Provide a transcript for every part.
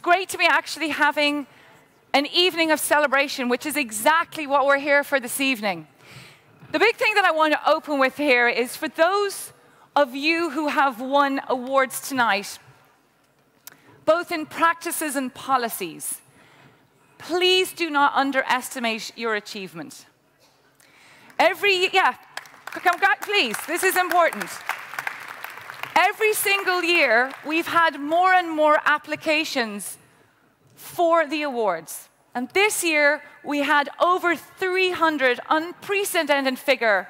great to be actually having an evening of celebration, which is exactly what we're here for this evening. The big thing that I want to open with here is for those of you who have won awards tonight, both in practices and policies, please do not underestimate your achievement. Every, yeah, come, please, this is important. Every single year, we've had more and more applications for the awards. And this year, we had over 300, unprecedented figure.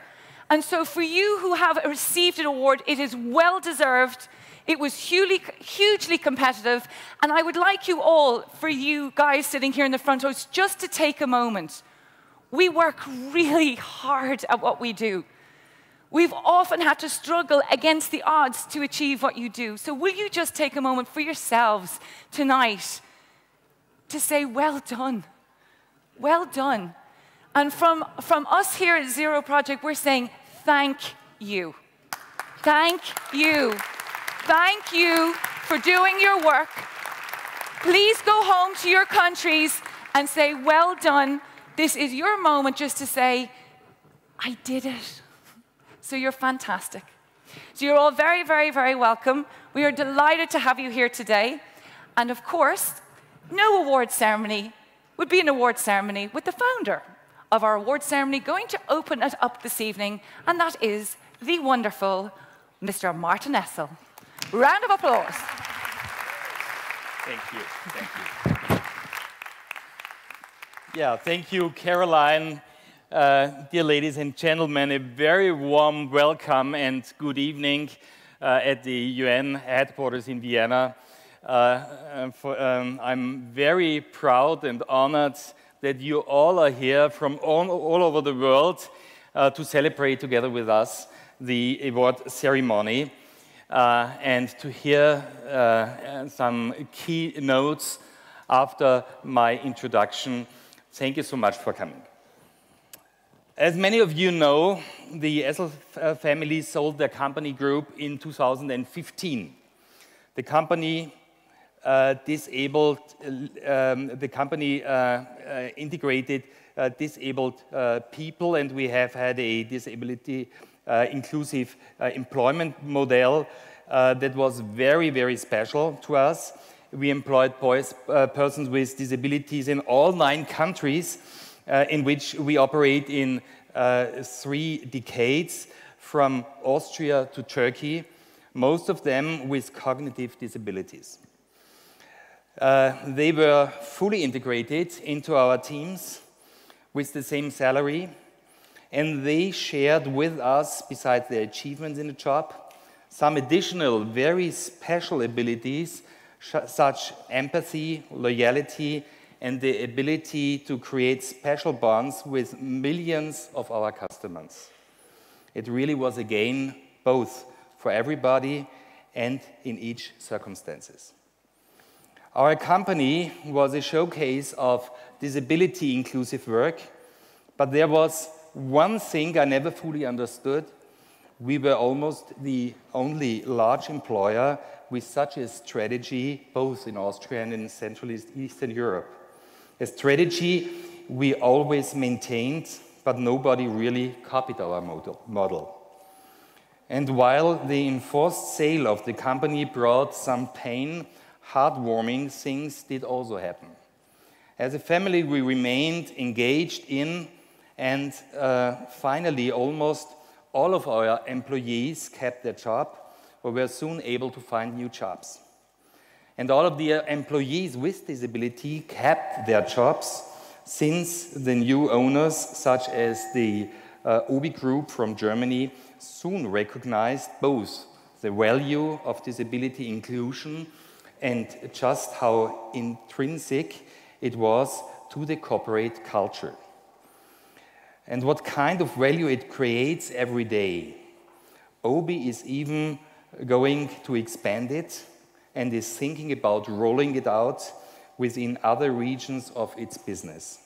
And so for you who have received an award, it is well deserved. It was hugely, hugely competitive. And I would like you all, for you guys sitting here in the front rows, just to take a moment. We work really hard at what we do. We've often had to struggle against the odds to achieve what you do. So will you just take a moment for yourselves tonight to say, well done, well done. And from, from us here at Zero Project, we're saying, thank you. Thank you. Thank you for doing your work. Please go home to your countries and say, well done. This is your moment just to say, I did it. So you're fantastic. So you're all very, very, very welcome. We are delighted to have you here today. And of course, no award ceremony would be an award ceremony with the founder of our award ceremony going to open it up this evening, and that is the wonderful Mr. Martin Essl. Round of applause. Thank you. Thank you. Yeah, thank you, Caroline. Uh, dear ladies and gentlemen, a very warm welcome and good evening uh, at the UN headquarters in Vienna. Uh, for, um, I'm very proud and honored that you all are here from all, all over the world uh, to celebrate together with us the award ceremony uh, and to hear uh, some key notes after my introduction. Thank you so much for coming. As many of you know, the Essl family sold their company group in 2015. The company uh, disabled, um, the company uh, uh, integrated disabled people, and we have had a disability inclusive employment model that was very, very special to us. We employed boys, persons with disabilities in all nine countries in which we operate in three decades, from Austria to Turkey, most of them with cognitive disabilities. Uh, they were fully integrated into our teams with the same salary, and they shared with us, besides their achievements in the job, some additional very special abilities such empathy, loyalty, and the ability to create special bonds with millions of our customers. It really was a gain both for everybody and in each circumstances. Our company was a showcase of disability inclusive work, but there was one thing I never fully understood. We were almost the only large employer with such a strategy, both in Austria and in Central East, Eastern Europe. A strategy we always maintained, but nobody really copied our model. And while the enforced sale of the company brought some pain, heartwarming things did also happen. As a family, we remained engaged in, and uh, finally, almost all of our employees kept their job or were soon able to find new jobs. And all of the uh, employees with disability kept their jobs since the new owners, such as the uh, Obi Group from Germany, soon recognized both the value of disability inclusion and just how intrinsic it was to the corporate culture. And what kind of value it creates every day. Obi is even going to expand it and is thinking about rolling it out within other regions of its business.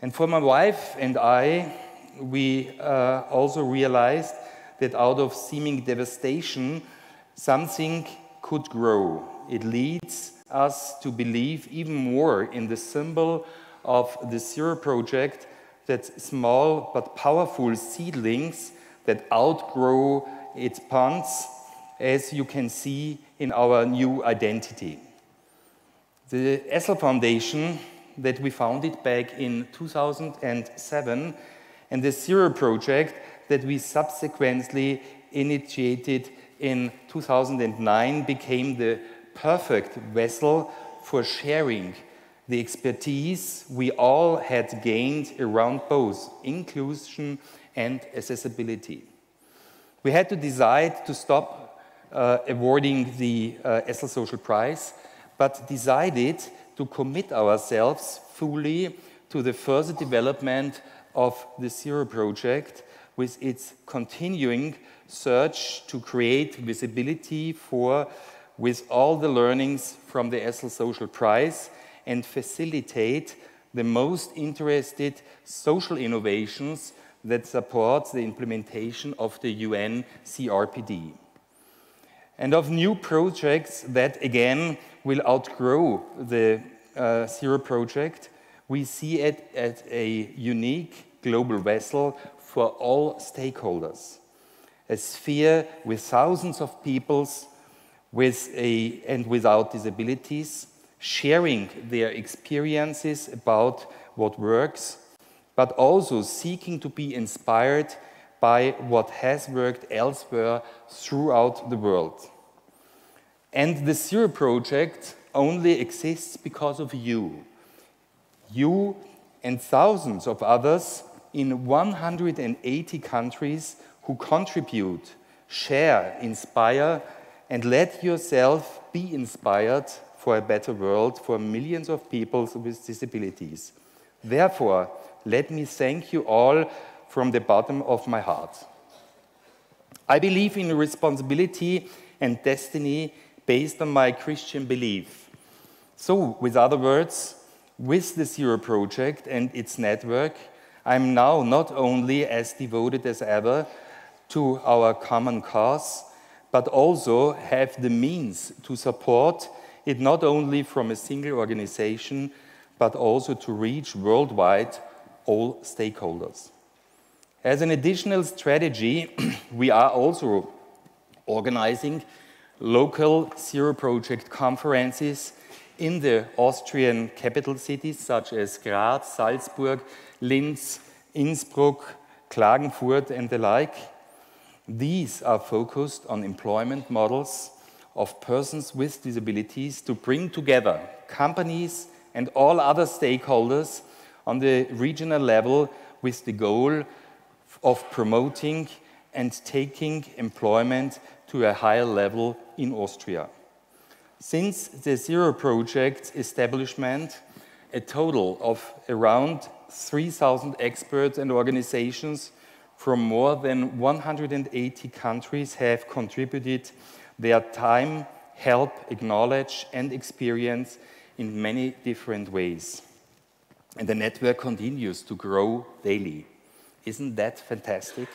And for my wife and I, we uh, also realized that out of seeming devastation, something could grow. It leads us to believe even more in the symbol of the Zero Project that small but powerful seedlings that outgrow its ponds, as you can see in our new identity. The Essl Foundation that we founded back in 2007 and the Zero Project that we subsequently initiated in 2009 became the perfect vessel for sharing the expertise we all had gained around both inclusion and accessibility. We had to decide to stop awarding the uh, Essl Social Prize, but decided to commit ourselves fully to the further development of the Zero Project with its continuing search to create visibility for with all the learnings from the Essl Social Prize and facilitate the most interested social innovations that support the implementation of the UN CRPD. And of new projects that again will outgrow the uh, Zero project, we see it as a unique global vessel for all stakeholders. A sphere with thousands of peoples with a, and without disabilities, sharing their experiences about what works, but also seeking to be inspired by what has worked elsewhere throughout the world. And the Zero Project only exists because of you. You and thousands of others in 180 countries who contribute, share, inspire, and let yourself be inspired for a better world for millions of people with disabilities. Therefore, let me thank you all from the bottom of my heart. I believe in responsibility and destiny based on my Christian belief. So, with other words, with the Zero Project and its network, I'm now not only as devoted as ever to our common cause, but also have the means to support it not only from a single organization, but also to reach worldwide all stakeholders. As an additional strategy, we are also organizing local Zero Project conferences in the Austrian capital cities such as Graz, Salzburg, Linz, Innsbruck, Klagenfurt, and the like. These are focused on employment models of persons with disabilities to bring together companies and all other stakeholders on the regional level with the goal of promoting and taking employment to a higher level in Austria. Since the Zero Project's establishment, a total of around 3,000 experts and organizations from more than 180 countries have contributed their time, help, knowledge, and experience in many different ways. And the network continues to grow daily. Isn't that fantastic?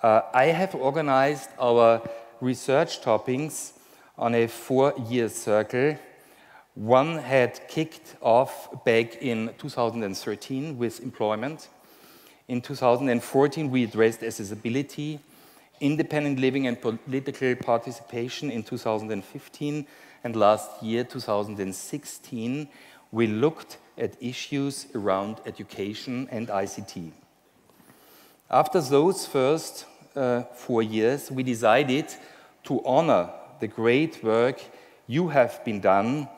Uh, I have organized our research topics on a four-year circle. One had kicked off back in 2013 with employment. In 2014, we addressed accessibility, independent living and political participation in 2015, and last year, 2016, we looked at issues around education and ICT. After those first uh, four years, we decided to honor the great work you have been done,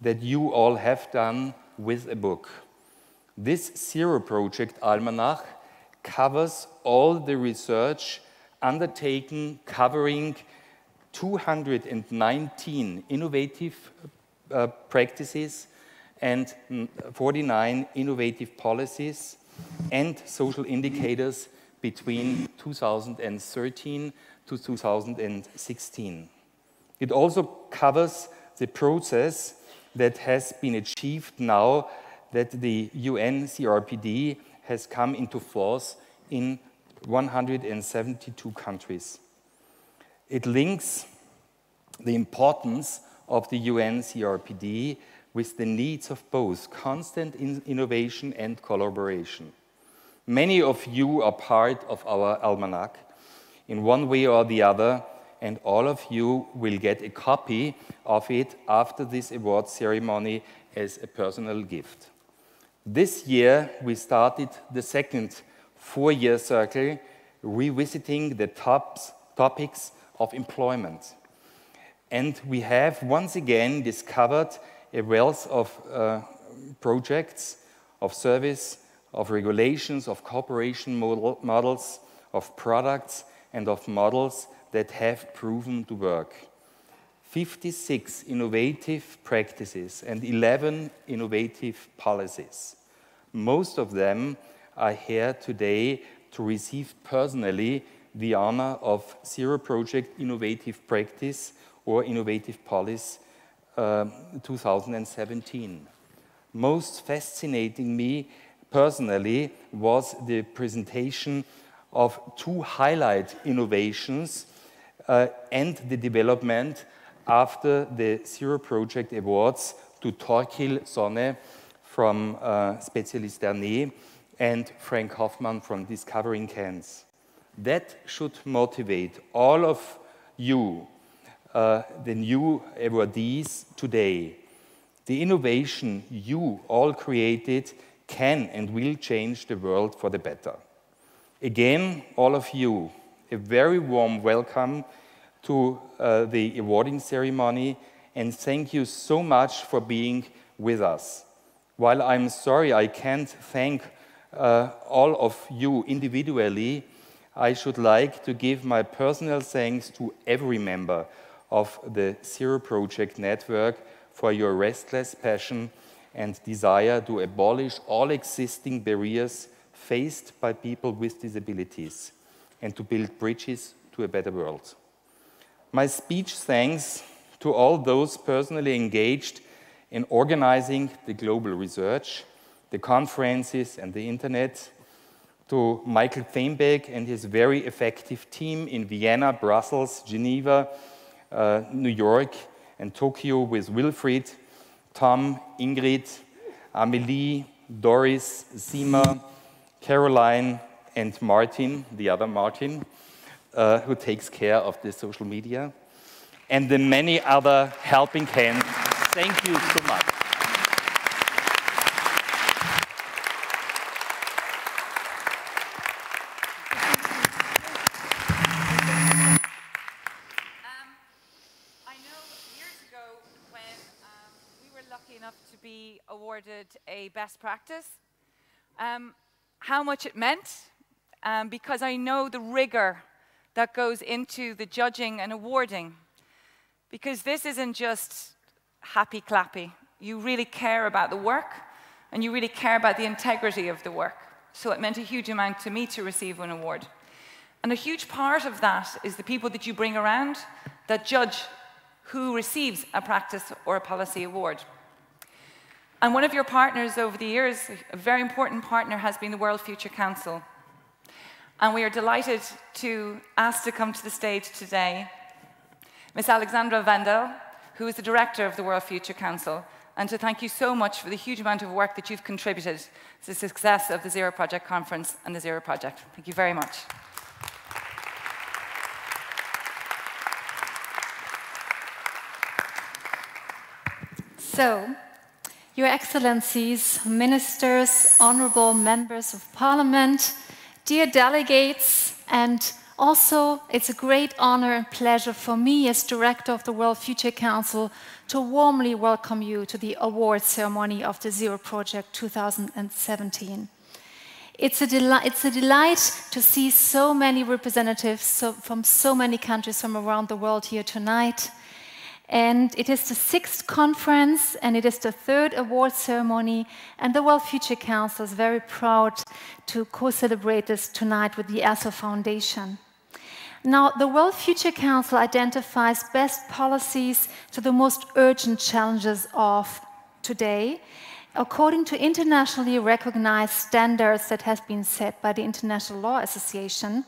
that you all have done with a book. This Zero Project Almanac covers all the research undertaken covering 219 innovative uh, practices and 49 innovative policies and social indicators between 2013 to 2016. It also covers the process that has been achieved now that the UN CRPD has come into force in 172 countries. It links the importance of the UN CRPD with the needs of both constant in innovation and collaboration. Many of you are part of our almanac in one way or the other, and all of you will get a copy of it after this award ceremony as a personal gift. This year, we started the second four year circle, revisiting the tops, topics of employment. And we have once again discovered a wealth of uh, projects, of service, of regulations, of cooperation model, models, of products, and of models that have proven to work. 56 innovative practices and 11 innovative policies. Most of them are here today to receive personally the honor of Zero Project Innovative Practice or Innovative Policy uh, 2017. Most fascinating me personally was the presentation of two highlight innovations uh, and the development after the Zero Project Awards to Torkil Sonne from uh, Specialist and Frank Hoffman from Discovering Hands. That should motivate all of you, uh, the new awardees today. The innovation you all created can and will change the world for the better. Again, all of you, a very warm welcome to uh, the awarding ceremony, and thank you so much for being with us. While I'm sorry I can't thank uh, all of you individually, I should like to give my personal thanks to every member of the Zero Project Network for your restless passion and desire to abolish all existing barriers faced by people with disabilities and to build bridges to a better world. My speech thanks to all those personally engaged in organizing the global research, the conferences, and the internet, to Michael Fembek and his very effective team in Vienna, Brussels, Geneva, uh, New York, and Tokyo with Wilfried, Tom, Ingrid, Amelie, Doris, Sima, Caroline, and Martin, the other Martin, uh, who takes care of the social media, and the many other helping hands. Thank you so much. Awarded a best practice. Um, how much it meant, um, because I know the rigor that goes into the judging and awarding. Because this isn't just happy clappy. You really care about the work, and you really care about the integrity of the work. So it meant a huge amount to me to receive an award. And a huge part of that is the people that you bring around that judge who receives a practice or a policy award. And one of your partners over the years, a very important partner, has been the World Future Council. And we are delighted to ask to come to the stage today Ms. Alexandra Wandel, who is the director of the World Future Council, and to thank you so much for the huge amount of work that you've contributed to the success of the Zero Project Conference and the Zero Project. Thank you very much. So, your Excellencies, Ministers, Honourable Members of Parliament, dear delegates, and also it's a great honour and pleasure for me as Director of the World Future Council to warmly welcome you to the award ceremony of the Zero Project 2017. It's a, it's a delight to see so many representatives so, from so many countries from around the world here tonight. And it is the sixth conference and it is the third award ceremony. And the World Future Council is very proud to co celebrate this tonight with the Essl Foundation. Now, the World Future Council identifies best policies to the most urgent challenges of today, according to internationally recognized standards that have been set by the International Law Association.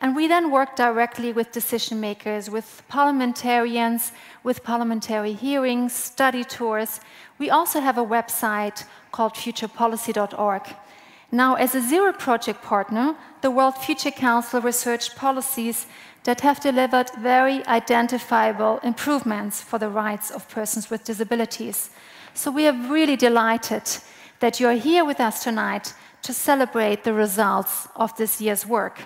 And we then work directly with decision makers, with parliamentarians, with parliamentary hearings, study tours. We also have a website called futurepolicy.org. Now, as a Zero Project partner, the World Future Council researched policies that have delivered very identifiable improvements for the rights of persons with disabilities. So we are really delighted that you are here with us tonight to celebrate the results of this year's work.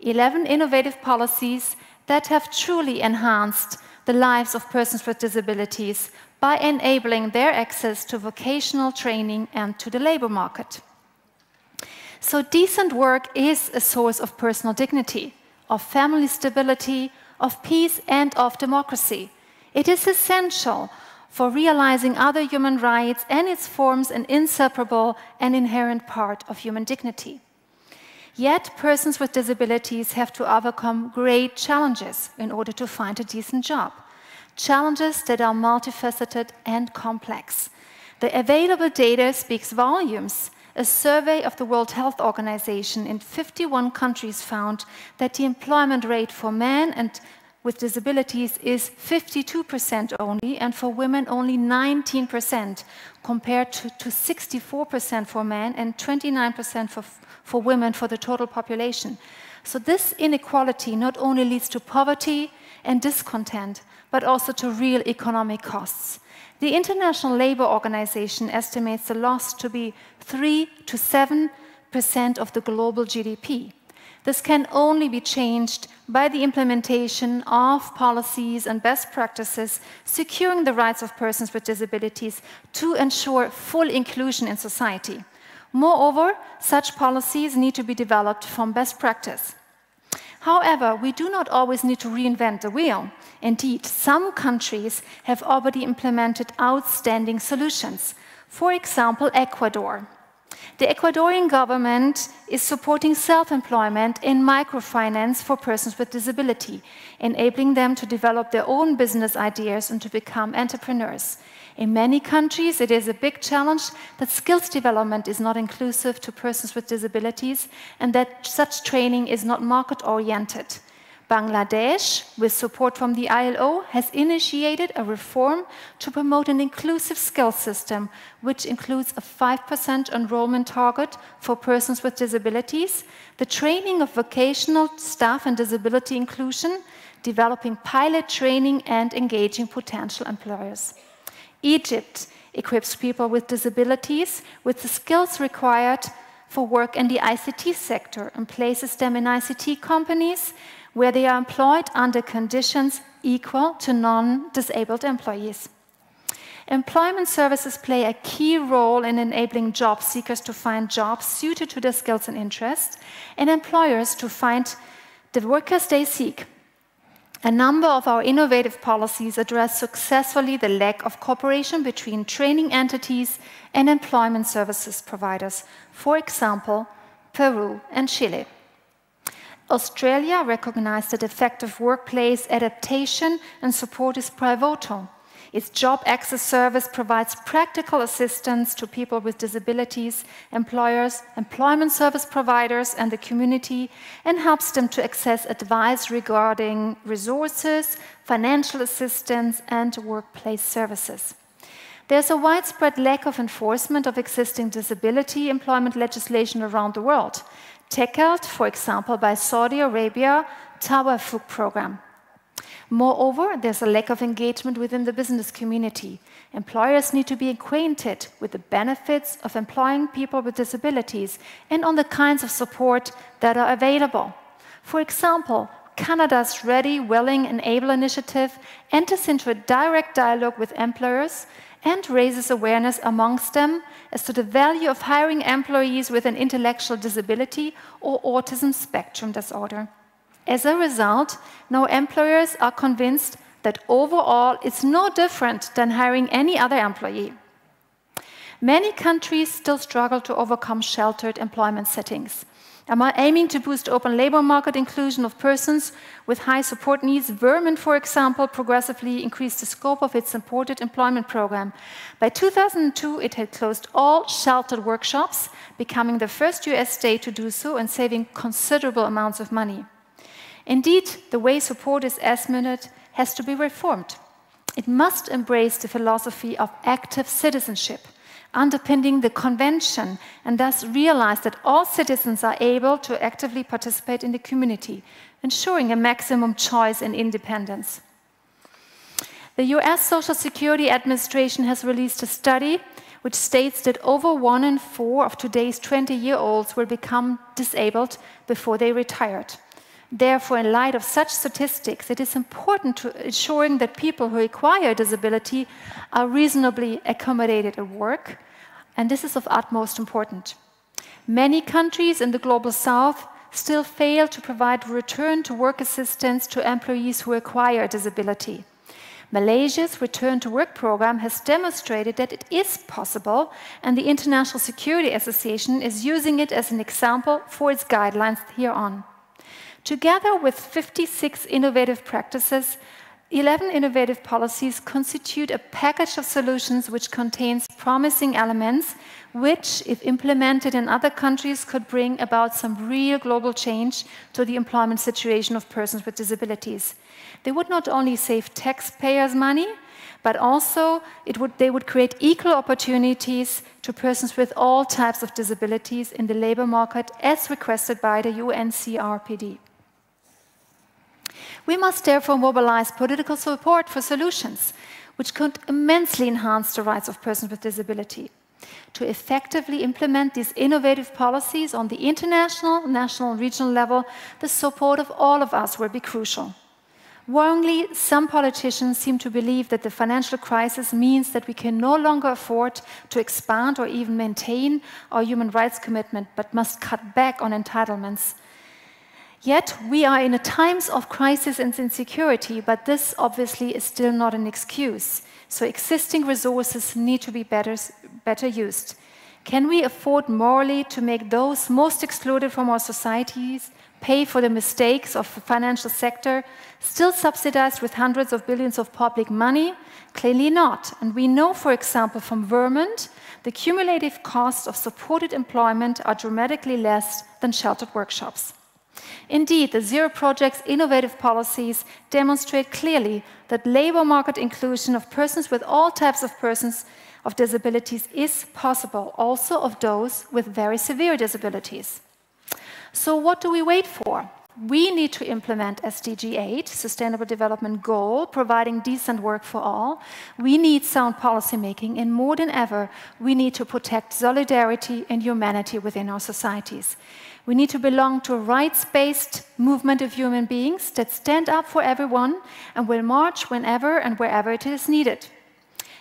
11 innovative policies that have truly enhanced the lives of persons with disabilities by enabling their access to vocational training and to the labor market. So, decent work is a source of personal dignity, of family stability, of peace, and of democracy. It is essential for realizing other human rights, and it forms an inseparable and inherent part of human dignity. Yet, persons with disabilities have to overcome great challenges in order to find a decent job. Challenges that are multifaceted and complex. The available data speaks volumes. A survey of the World Health Organization in 51 countries found that the employment rate for men and with disabilities is 52% only, and for women only 19%, compared to, to 64% for men and 29% for, for women for the total population. So this inequality not only leads to poverty and discontent, but also to real economic costs. The International Labour Organization estimates the loss to be 3 to 7% of the global GDP. This can only be changed by the implementation of policies and best practices securing the rights of persons with disabilities to ensure full inclusion in society. Moreover, such policies need to be developed from best practice. However, we do not always need to reinvent the wheel. Indeed, some countries have already implemented outstanding solutions. For example, Ecuador. The Ecuadorian government is supporting self employment in microfinance for persons with disability, enabling them to develop their own business ideas and to become entrepreneurs. In many countries, it is a big challenge that skills development is not inclusive to persons with disabilities and that such training is not market oriented. Bangladesh, with support from the ILO, has initiated a reform to promote an inclusive skills system, which includes a 5% enrollment target for persons with disabilities, the training of vocational staff and disability inclusion, developing pilot training, and engaging potential employers. Egypt equips people with disabilities with the skills required for work in the ICT sector and places them in ICT companies where they are employed under conditions equal to non disabled employees. Employment services play a key role in enabling job seekers to find jobs suited to their skills and interests, and employers to find the workers they seek. A number of our innovative policies address successfully the lack of cooperation between training entities and employment services providers, for example, Peru and Chile. Australia recognized that effective workplace adaptation and support is pivotal. Its job access service provides practical assistance to people with disabilities, employers, employment service providers, and the community, and helps them to access advice regarding resources, financial assistance, and workplace services. There's a widespread lack of enforcement of existing disability employment legislation around the world tackled, for example, by Saudi Arabia Tawafuk program. Moreover, there's a lack of engagement within the business community. Employers need to be acquainted with the benefits of employing people with disabilities and on the kinds of support that are available. For example, Canada's Ready, Willing, and Able initiative enters into a direct dialogue with employers and raises awareness amongst them as to the value of hiring employees with an intellectual disability or autism spectrum disorder. As a result, now employers are convinced that overall it's no different than hiring any other employee. Many countries still struggle to overcome sheltered employment settings. Am I aiming to boost open labor market inclusion of persons with high support needs? Vermont, for example, progressively increased the scope of its supported employment program. By 2002, it had closed all sheltered workshops, becoming the first US state to do so and saving considerable amounts of money. Indeed, the way support is estimated has to be reformed. It must embrace the philosophy of active citizenship, underpinning the convention, and thus realize that all citizens are able to actively participate in the community, ensuring a maximum choice and independence. The US Social Security Administration has released a study which states that over one in four of today's 20 year olds will become disabled before they retired. Therefore, in light of such statistics, it is important to ensuring that people who acquire disability are reasonably accommodated at work, and this is of utmost importance. Many countries in the global south still fail to provide return to work assistance to employees who acquire a disability. Malaysia's Return to Work program has demonstrated that it is possible, and the International Security Association is using it as an example for its guidelines here on. Together with 56 innovative practices, 11 innovative policies constitute a package of solutions which contains promising elements which, if implemented in other countries, could bring about some real global change to the employment situation of persons with disabilities. They would not only save taxpayers money, but also would, they would create equal opportunities to persons with all types of disabilities in the labor market as requested by the UNCRPD. We must therefore mobilize political support for solutions which could immensely enhance the rights of persons with disability. To effectively implement these innovative policies on the international, national, and regional level, the support of all of us will be crucial. Worryingly, some politicians seem to believe that the financial crisis means that we can no longer afford to expand or even maintain our human rights commitment, but must cut back on entitlements. Yet, we are in a times of crisis and insecurity, but this obviously is still not an excuse. So, existing resources need to be better, better used. Can we afford morally to make those most excluded from our societies pay for the mistakes of the financial sector, still subsidized with hundreds of billions of public money? Clearly not. And we know, for example, from Vermont, the cumulative costs of supported employment are dramatically less than sheltered workshops. Indeed, the Zero Project's innovative policies demonstrate clearly that labor market inclusion of persons with all types of persons of disabilities is possible, also of those with very severe disabilities. So what do we wait for? We need to implement SDG 8, Sustainable Development Goal, providing decent work for all. We need sound policymaking, and more than ever, we need to protect solidarity and humanity within our societies. We need to belong to a rights based movement of human beings that stand up for everyone and will march whenever and wherever it is needed.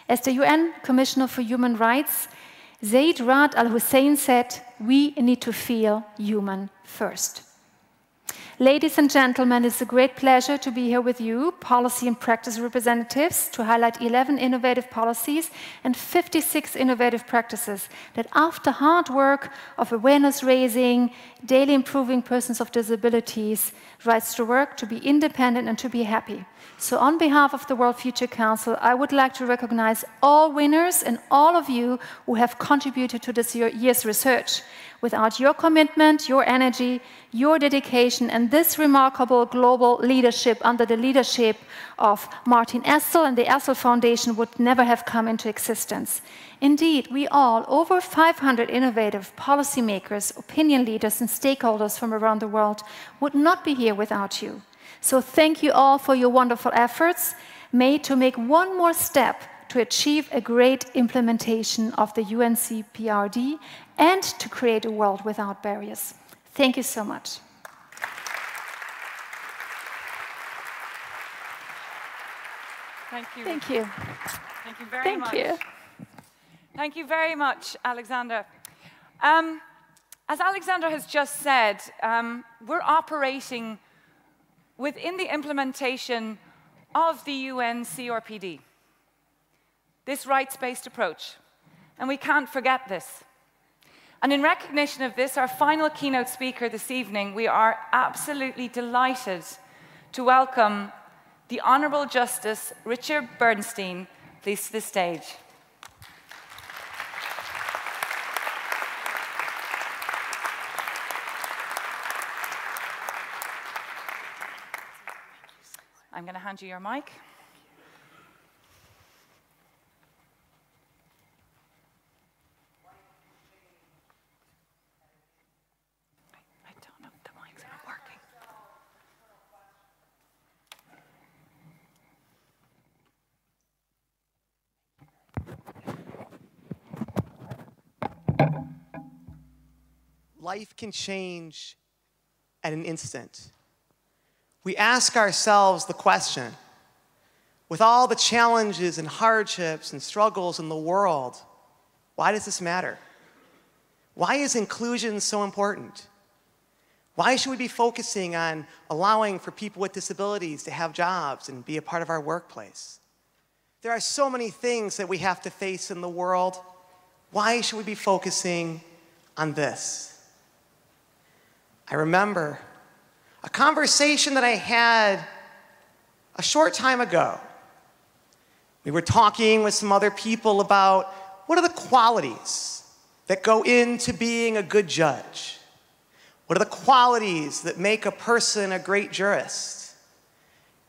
As the UN Commissioner for Human Rights Zeid Ra'ad al Hussein said, We need to feel human first. Ladies and gentlemen, it's a great pleasure to be here with you, policy and practice representatives, to highlight 11 innovative policies and 56 innovative practices that, after hard work of awareness raising, daily improving persons of disabilities, rights to work, to be independent, and to be happy. So, on behalf of the World Future Council, I would like to recognize all winners and all of you who have contributed to this year's research. Without your commitment, your energy, your dedication, and this remarkable global leadership under the leadership of Martin Essl and the Essl Foundation would never have come into existence. Indeed, we all, over 500 innovative policymakers, opinion leaders, and stakeholders from around the world, would not be here without you. So thank you all for your wonderful efforts made to make one more step to achieve a great implementation of the UNCPRD and to create a world without barriers. Thank you so much. Thank you. Thank you. Thank you very Thank much. you. Thank you very much, Alexander. Um, as Alexander has just said, um, we're operating within the implementation of the UN CRPD, this rights-based approach. And we can't forget this. And in recognition of this, our final keynote speaker this evening, we are absolutely delighted to welcome the Honourable Justice Richard Bernstein, please to the stage. I'm going to hand you your mic. I don't know, the mic's not working. Life can change at an instant. We ask ourselves the question with all the challenges and hardships and struggles in the world, why does this matter? Why is inclusion so important? Why should we be focusing on allowing for people with disabilities to have jobs and be a part of our workplace? There are so many things that we have to face in the world. Why should we be focusing on this? I remember a conversation that I had a short time ago. We were talking with some other people about what are the qualities that go into being a good judge? What are the qualities that make a person a great jurist?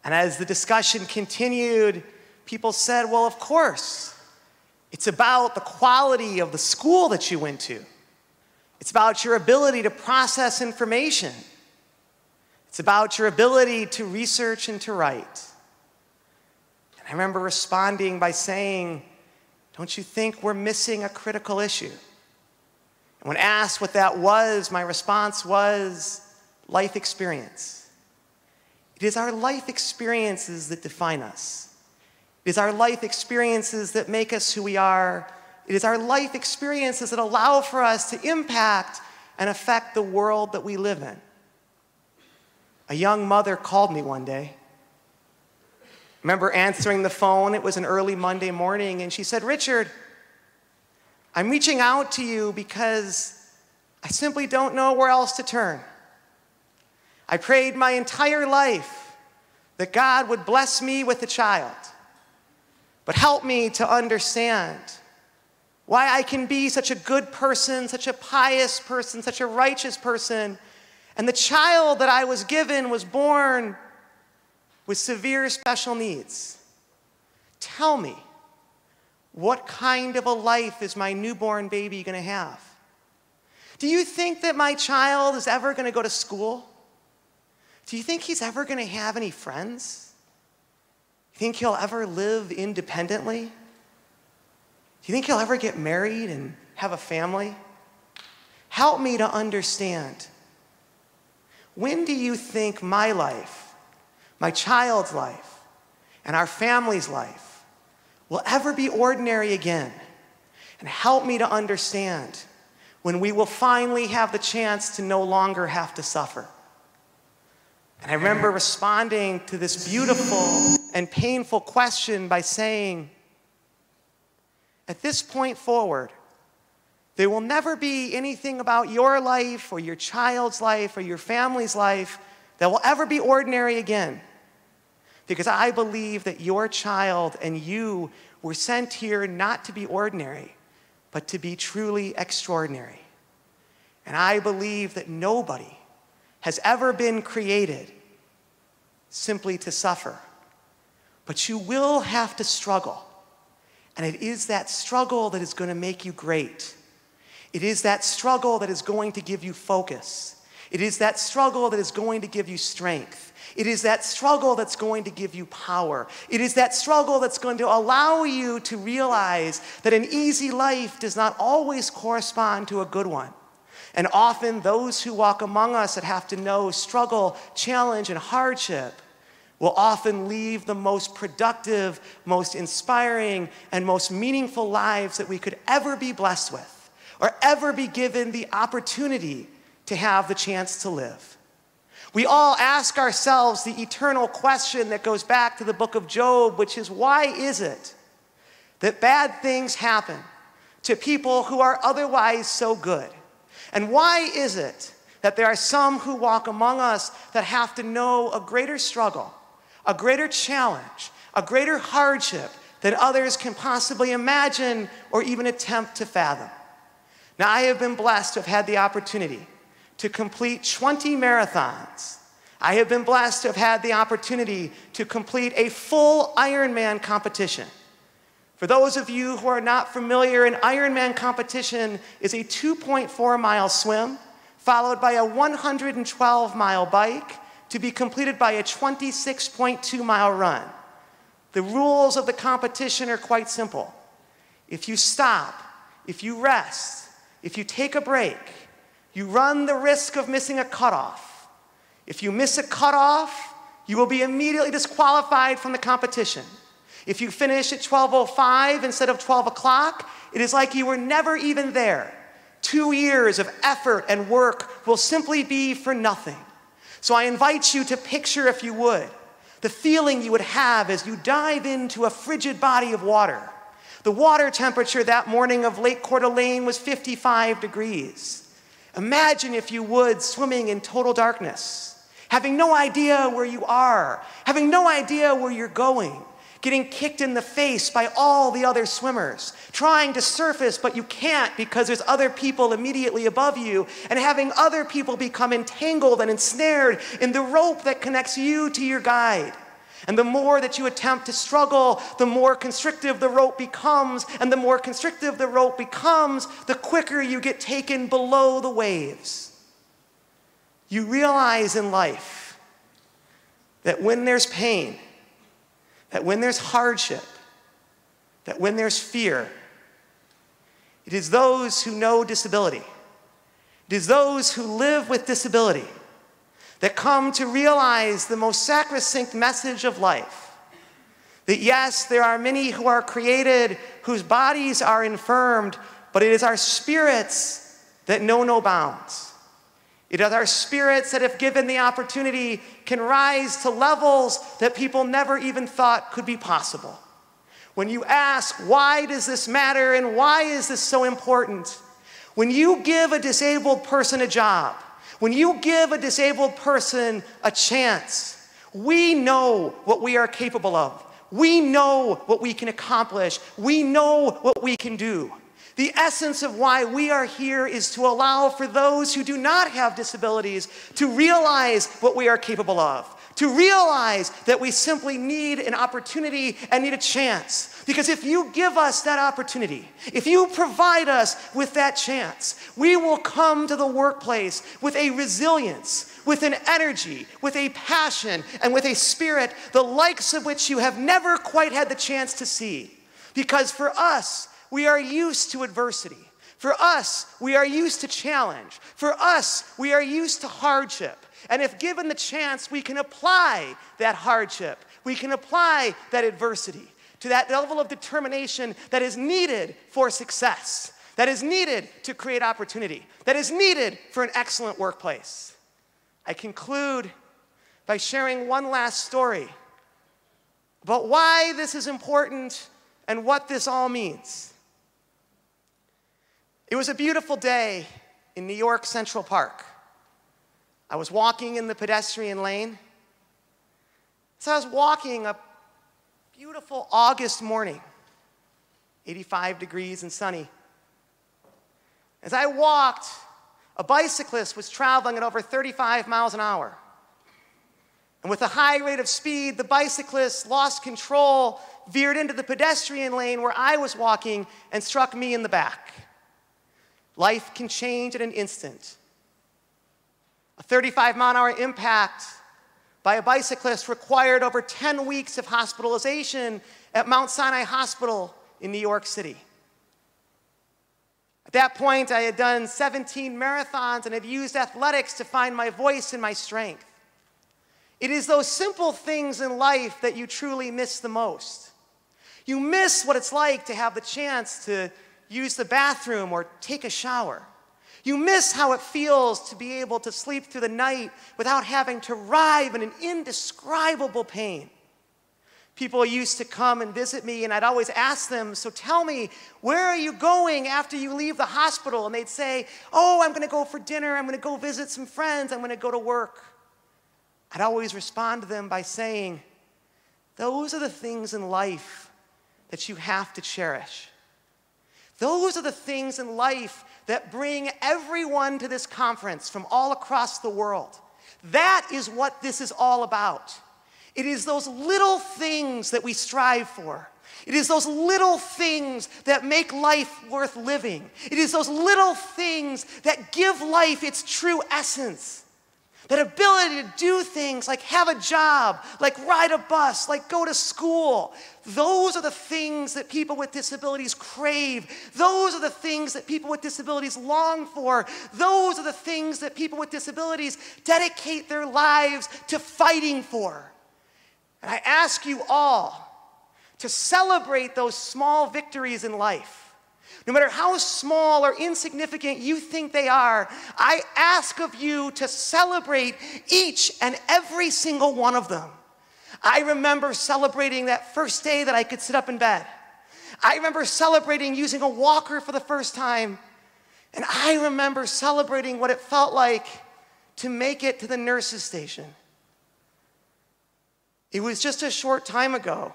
And as the discussion continued, people said, well, of course, it's about the quality of the school that you went to. It's about your ability to process information. It's about your ability to research and to write. And I remember responding by saying, Don't you think we're missing a critical issue? And when asked what that was, my response was life experience. It is our life experiences that define us. It is our life experiences that make us who we are it is our life experiences that allow for us to impact and affect the world that we live in. A young mother called me one day. Remember answering the phone. It was an early Monday morning, and she said, Richard, I'm reaching out to you because I simply don't know where else to turn. I prayed my entire life that God would bless me with a child, but help me to understand why I can be such a good person, such a pious person, such a righteous person. And the child that I was given was born with severe special needs. Tell me, what kind of a life is my newborn baby going to have? Do you think that my child is ever going to go to school? Do you think he's ever going to have any friends? You think he'll ever live independently? You think he'll ever get married and have a family? Help me to understand. When do you think my life, my child's life, and our family's life will ever be ordinary again? And help me to understand when we will finally have the chance to no longer have to suffer. And I remember responding to this beautiful and painful question by saying, at this point forward, there will never be anything about your life or your child's life or your family's life that will ever be ordinary again. Because I believe that your child and you were sent here not to be ordinary, but to be truly extraordinary. And I believe that nobody has ever been created simply to suffer. But you will have to struggle. And it is that struggle that is going to make you great. It is that struggle that is going to give you focus. It is that struggle that is going to give you strength. It is that struggle that's going to give you power. It is that struggle that's going to allow you to realize that an easy life does not always correspond to a good one. And often, those who walk among us that have to know struggle, challenge, and hardship will often leave the most productive, most inspiring, and most meaningful lives that we could ever be blessed with or ever be given the opportunity to have the chance to live. We all ask ourselves the eternal question that goes back to the book of Job, which is why is it that bad things happen to people who are otherwise so good? And why is it that there are some who walk among us that have to know a greater struggle a greater challenge, a greater hardship than others can possibly imagine or even attempt to fathom. Now, I have been blessed to have had the opportunity to complete 20 marathons. I have been blessed to have had the opportunity to complete a full Ironman competition. For those of you who are not familiar, an Ironman competition is a 2.4 mile swim, followed by a 112 mile bike, to be completed by a 26.2 mile run. The rules of the competition are quite simple. If you stop, if you rest, if you take a break, you run the risk of missing a cutoff. If you miss a cutoff, you will be immediately disqualified from the competition. If you finish at 12:05 instead of 12 o'clock, it is like you were never even there. Two years of effort and work will simply be for nothing. So I invite you to picture, if you would, the feeling you would have as you dive into a frigid body of water. The water temperature that morning of Lake Coeur d'Alene was 55 degrees. Imagine, if you would, swimming in total darkness, having no idea where you are, having no idea where you're going, getting kicked in the face by all the other swimmers, trying to surface, but you can't because there's other people immediately above you, and having other people become entangled and ensnared in the rope that connects you to your guide. And the more that you attempt to struggle, the more constrictive the rope becomes. And the more constrictive the rope becomes, the quicker you get taken below the waves. You realize in life that when there's pain, that when there's hardship, that when there's fear, it is those who know disability, it is those who live with disability that come to realize the most sacrosanct message of life. That yes, there are many who are created whose bodies are infirmed, but it is our spirits that know no bounds. It is our spirits that, if given the opportunity, can rise to levels that people never even thought could be possible. When you ask, why does this matter and why is this so important? When you give a disabled person a job, when you give a disabled person a chance, we know what we are capable of. We know what we can accomplish. We know what we can do. The essence of why we are here is to allow for those who do not have disabilities to realize what we are capable of, to realize that we simply need an opportunity and need a chance. Because if you give us that opportunity, if you provide us with that chance, we will come to the workplace with a resilience, with an energy, with a passion, and with a spirit, the likes of which you have never quite had the chance to see. Because for us, we are used to adversity. For us, we are used to challenge. For us, we are used to hardship. And if given the chance, we can apply that hardship, we can apply that adversity to that level of determination that is needed for success, that is needed to create opportunity, that is needed for an excellent workplace. I conclude by sharing one last story about why this is important and what this all means. It was a beautiful day in New York Central Park. I was walking in the pedestrian lane. So I was walking a beautiful August morning, 85 degrees and sunny. As I walked, a bicyclist was traveling at over 35 miles an hour. And with a high rate of speed, the bicyclist lost control, veered into the pedestrian lane where I was walking, and struck me in the back. Life can change in an instant. A 35 mile an hour impact by a bicyclist required over 10 weeks of hospitalization at Mount Sinai Hospital in New York City. At that point, I had done 17 marathons and had used athletics to find my voice and my strength. It is those simple things in life that you truly miss the most. You miss what it's like to have the chance to use the bathroom or take a shower. You miss how it feels to be able to sleep through the night without having to writhe in an indescribable pain. People used to come and visit me, and I'd always ask them, So tell me, where are you going after you leave the hospital? And they'd say, Oh, I'm going to go for dinner. I'm going to go visit some friends. I'm going to go to work. I'd always respond to them by saying, Those are the things in life that you have to cherish. Those are the things in life that bring everyone to this conference from all across the world. That is what this is all about. It is those little things that we strive for. It is those little things that make life worth living. It is those little things that give life its true essence. That ability to do things like have a job, like ride a bus, like go to school. Those are the things that people with disabilities crave. Those are the things that people with disabilities long for. Those are the things that people with disabilities dedicate their lives to fighting for. And I ask you all to celebrate those small victories in life no matter how small or insignificant you think they are, I ask of you to celebrate each and every single one of them. I remember celebrating that first day that I could sit up in bed. I remember celebrating using a walker for the first time. And I remember celebrating what it felt like to make it to the nurse's station. It was just a short time ago,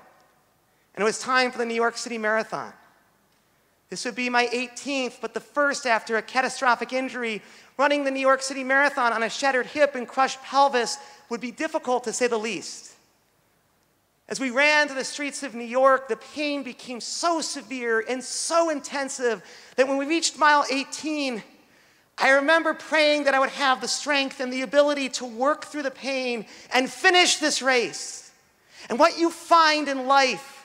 and it was time for the New York City Marathon. This would be my 18th, but the first after a catastrophic injury. Running the New York City Marathon on a shattered hip and crushed pelvis would be difficult to say the least. As we ran to the streets of New York, the pain became so severe and so intensive that when we reached mile 18, I remember praying that I would have the strength and the ability to work through the pain and finish this race. And what you find in life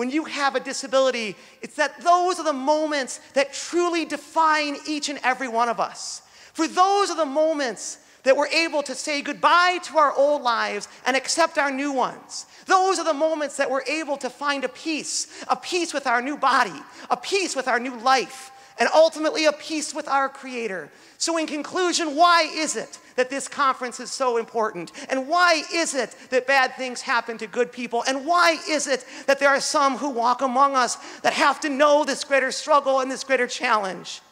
when you have a disability, it's that those are the moments that truly define each and every one of us. For those are the moments that we're able to say goodbye to our old lives and accept our new ones. Those are the moments that we're able to find a peace, a peace with our new body, a peace with our new life, and ultimately a peace with our Creator. So, in conclusion, why is it that this conference is so important? And why is it that bad things happen to good people? And why is it that there are some who walk among us that have to know this greater struggle and this greater challenge?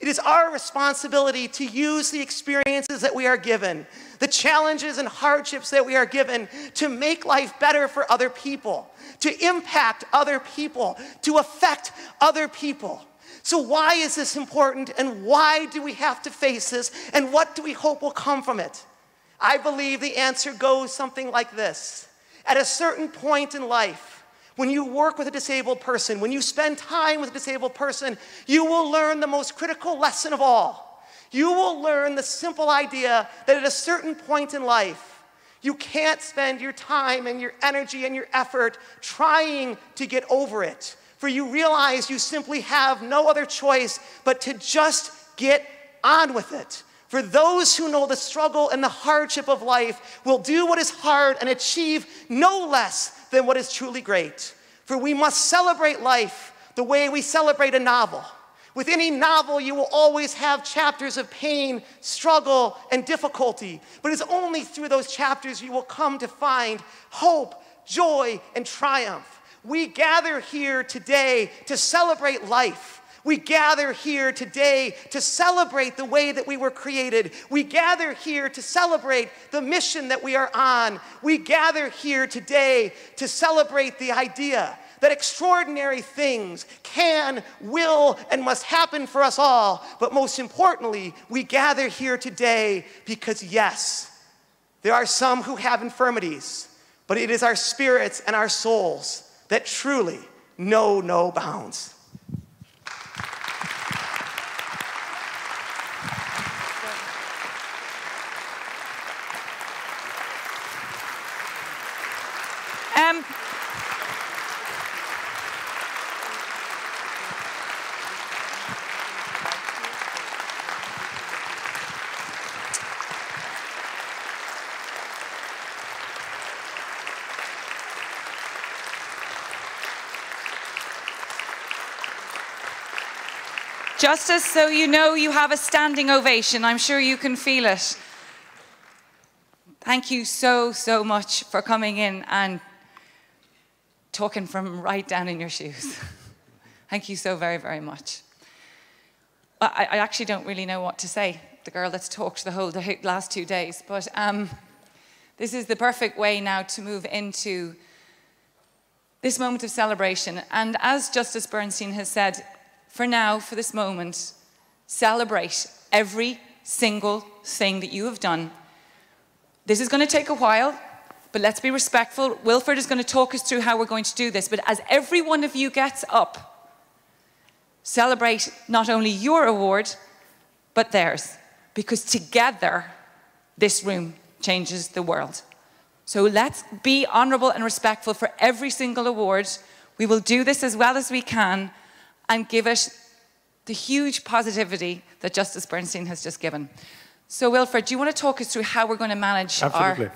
It is our responsibility to use the experiences that we are given, the challenges and hardships that we are given, to make life better for other people, to impact other people, to affect other people. So, why is this important and why do we have to face this and what do we hope will come from it? I believe the answer goes something like this At a certain point in life, when you work with a disabled person, when you spend time with a disabled person, you will learn the most critical lesson of all. You will learn the simple idea that at a certain point in life, you can't spend your time and your energy and your effort trying to get over it for you realize you simply have no other choice but to just get on with it. For those who know the struggle and the hardship of life will do what is hard and achieve no less than what is truly great. For we must celebrate life the way we celebrate a novel. With any novel, you will always have chapters of pain, struggle, and difficulty. But it's only through those chapters you will come to find hope, joy, and triumph. We gather here today to celebrate life. We gather here today to celebrate the way that we were created. We gather here to celebrate the mission that we are on. We gather here today to celebrate the idea that extraordinary things can, will, and must happen for us all. But most importantly, we gather here today because, yes, there are some who have infirmities, but it is our spirits and our souls that truly know no bounds. Justice, so you know you have a standing ovation. I'm sure you can feel it. Thank you so, so much for coming in and talking from right down in your shoes. Thank you so very, very much. I, I, actually don't really know what to say, the girl that's talked the whole the last two days, but um, this is the perfect way now to move into this moment of celebration. And as Justice Bernstein has said, for now, for this moment, celebrate every single thing that you have done This is going to take a while, but let's be respectful. Wilfred is going to talk us through how we're going to do this. But as every one of you gets up, celebrate not only your award, but theirs. Because together, this room changes the world. So let's be honourable and respectful for every single award. We will do this as well as we can and give it the huge positivity that Justice Bernstein has just given. So, Wilfred, do you want to talk us through how we're going to manage Absolutely.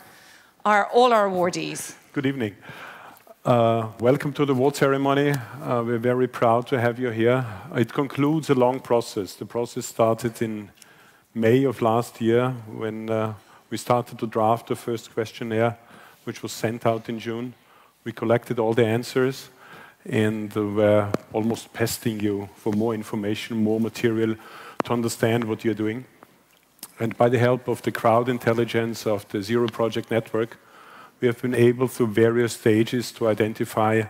our, our, all our awardees? Good evening. Uh, welcome to the award ceremony. Uh, we're very proud to have you here. It concludes a long process. The process started in May of last year when uh, we started to draft the first questionnaire, which was sent out in June. We collected all the answers and were almost pesting you for more information, more material to understand what you're doing. And by the help of the crowd intelligence of the Zero Project Network, we have been able through various stages to identify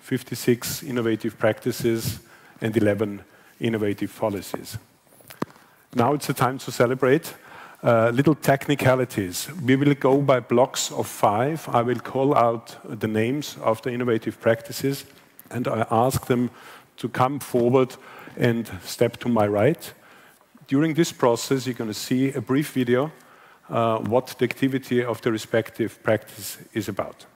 56 innovative practices and 11 innovative policies. Now it's the time to celebrate. Uh, little technicalities. We will go by blocks of five. I will call out the names of the innovative practices and I ask them to come forward and step to my right. During this process, you're going to see a brief video uh, what the activity of the respective practice is about.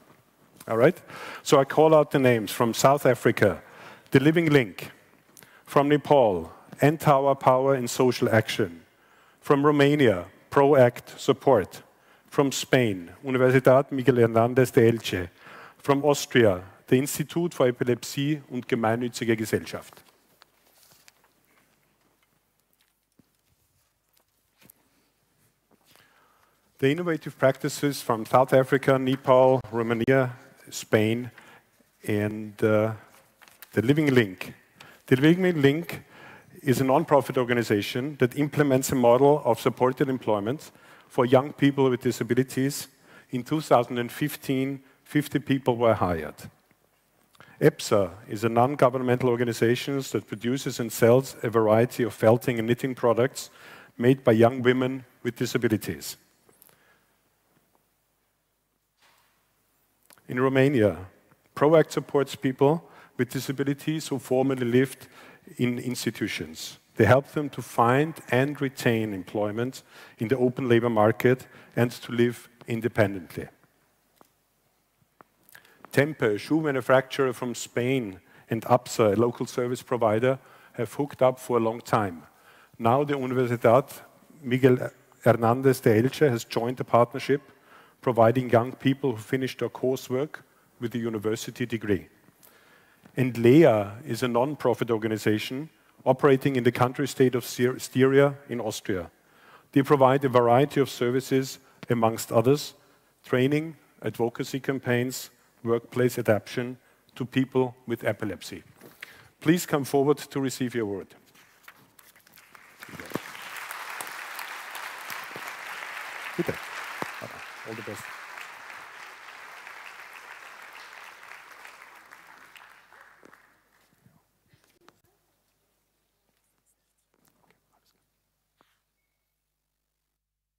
All right? So I call out the names from South Africa, the Living Link, from Nepal, N-Tower Power in Social Action, from Romania, ProAct Support. From Spain, Universidad Miguel Hernández de Elche. From Austria, the Institut für Epilepsie und Gemeinnützige Gesellschaft. The innovative practices from South Africa, Nepal, Romania, Spain, and uh, the Living Link. The Living Link is a non-profit organization that implements a model of supported employment for young people with disabilities. In 2015, 50 people were hired. EPSA is a non-governmental organization that produces and sells a variety of felting and knitting products made by young women with disabilities. In Romania, ProAct supports people with disabilities who formerly lived in institutions. They help them to find and retain employment in the open labor market and to live independently. Tempe, a shoe manufacturer from Spain, and APSA, a local service provider, have hooked up for a long time. Now the Universidad Miguel Hernández de Elche has joined the partnership, providing young people who finish their coursework with a university degree. And LEA is a non-profit organization operating in the country state of Styria in Austria. They provide a variety of services, amongst others, training, advocacy campaigns, workplace adaptation to people with epilepsy. Please come forward to receive your award. Bitte. All the best.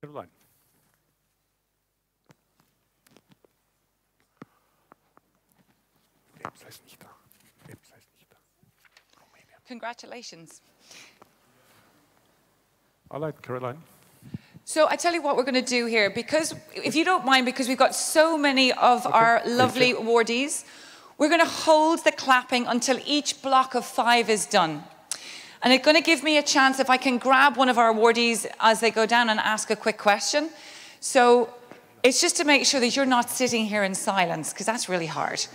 Caroline. Congratulations. All right, Caroline. So I tell you what we're going to do here, because if you don't mind, because we've got so many of okay. our lovely awardees, we're going to hold the clapping until each block of five is done. And it's going to give me a chance if I can grab one of our awardees as they go down and ask a quick question. So it's just to make sure that you're not sitting here in silence, because that's really hard.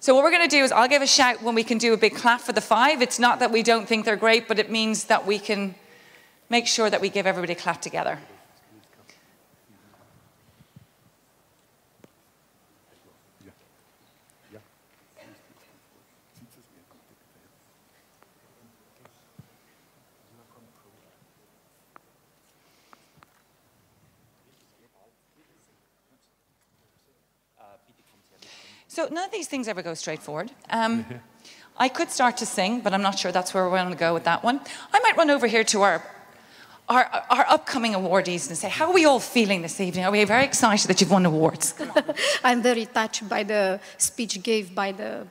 So what we're going to do is I'll give a shout when we can do a big clap for the five. It's not that we don't think they're great, but it means that we can make sure that we give everybody a clap together. So none of these things ever go straightforward. Um, I could start to sing, but I'm not sure that's where we're going to go with that one. I might run over here to our, our, our upcoming awardees and say, how are we all feeling this evening? Are we very excited that you've won awards? I'm very touched by the speech gave by the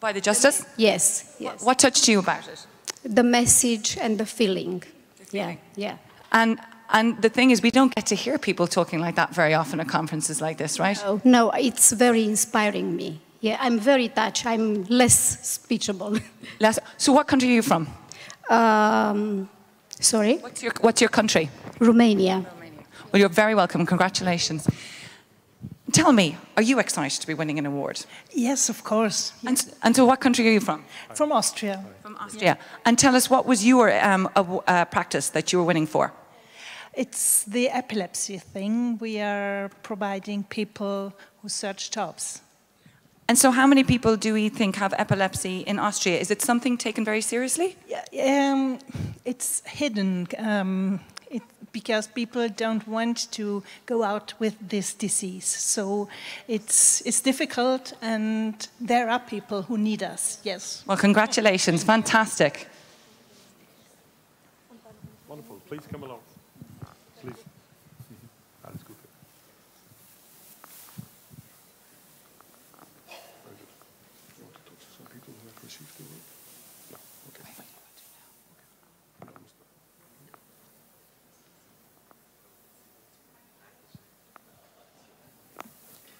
By the Justice? yes, yes. What touched you about it? The message and the feeling. Yeah, yeah. And, and the thing is, we don't get to hear people talking like that very often at conferences like this, right? Oh, no, it's very inspiring me. Yeah, I'm very touched. I'm less speechable. Les- So, what country are you from? um, sorry, What's your, what's your country? Romania. Well, you're very welcome. Congratulations. Tell me, are you excited to be winning an award? Yes, of course. And, and so, what country are you from? From Austria. From Austria. Yeah. And tell us, what was your um, aw- uh, practice that you were winning for? It's the epilepsy thing. We are providing people who search jobs. And so, how many people do we think have epilepsy in Austria? Is it something taken very seriously? Yeah, um, it's hidden um, it, because people don't want to go out with this disease. So it's, it's difficult, and there are people who need us, yes. Well, congratulations. Fantastic. Wonderful. Please come along. Please. Alles Gute. Very good. You want to talk to some people who have received the award? No. Okay.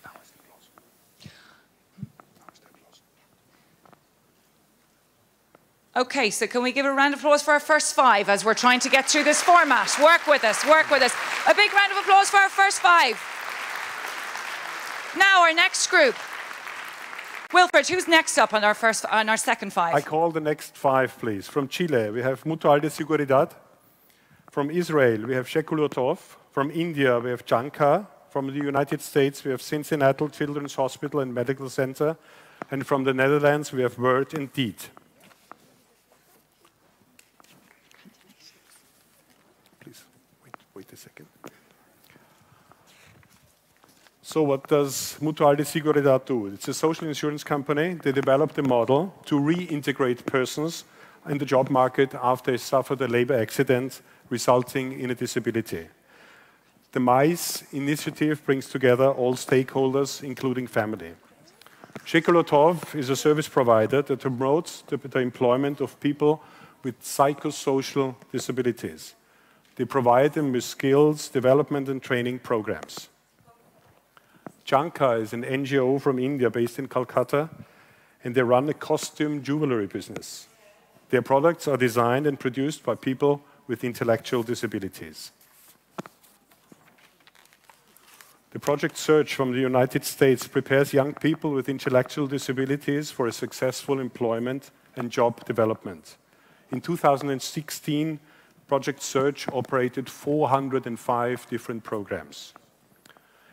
Now is the applause. Now is the applause. Okay, so can we give a round of applause for our first five as we're trying to get through this format? Work with us, work with us. A big round of applause for our first five. Now, our next group. Wilfred, who's next up on our first on our second five? I call the next five, please. From Chile, we have Mutual de Seguridad. From Israel, we have Shekulo Tov. From India, we have Janka. From the United States, we have Cincinnati Children's Hospital and Medical Center. And from the Netherlands, we have Word and Deed. Please, wait, wait a second. So what does Mutual de Seguridad do? It's a social insurance company. They developed a model to reintegrate persons in the job market after they suffered a labor accident resulting in a disability. The MICE initiative brings together all stakeholders, including family. Shekulo Tov is a service provider that promotes the, the employment of people with psychosocial disabilities. They provide them with skills, development, and training programs. Janka is an NGO from India based in Calcutta, and they run a costume jewelry business. Their products are designed and produced by people with intellectual disabilities. The Project Search from the United States prepares young people with intellectual disabilities for a successful employment and job development. In 2016, Project Search operated 405 different programs.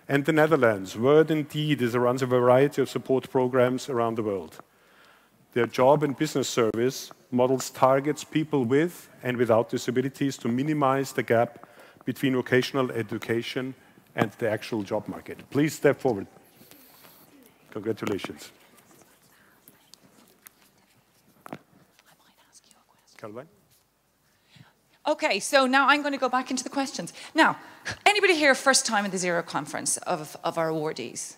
And the Netherlands, Word and Deed is, runs a variety of support programs around the world. Their job and business service models targets people with and without disabilities to minimize the gap between vocational education and the actual job market. Please step forward. Congratulations. Caroline? Okay, so now I'm going to go back into the questions. Now, anybody here first time at the Zero conference of, of our awardees?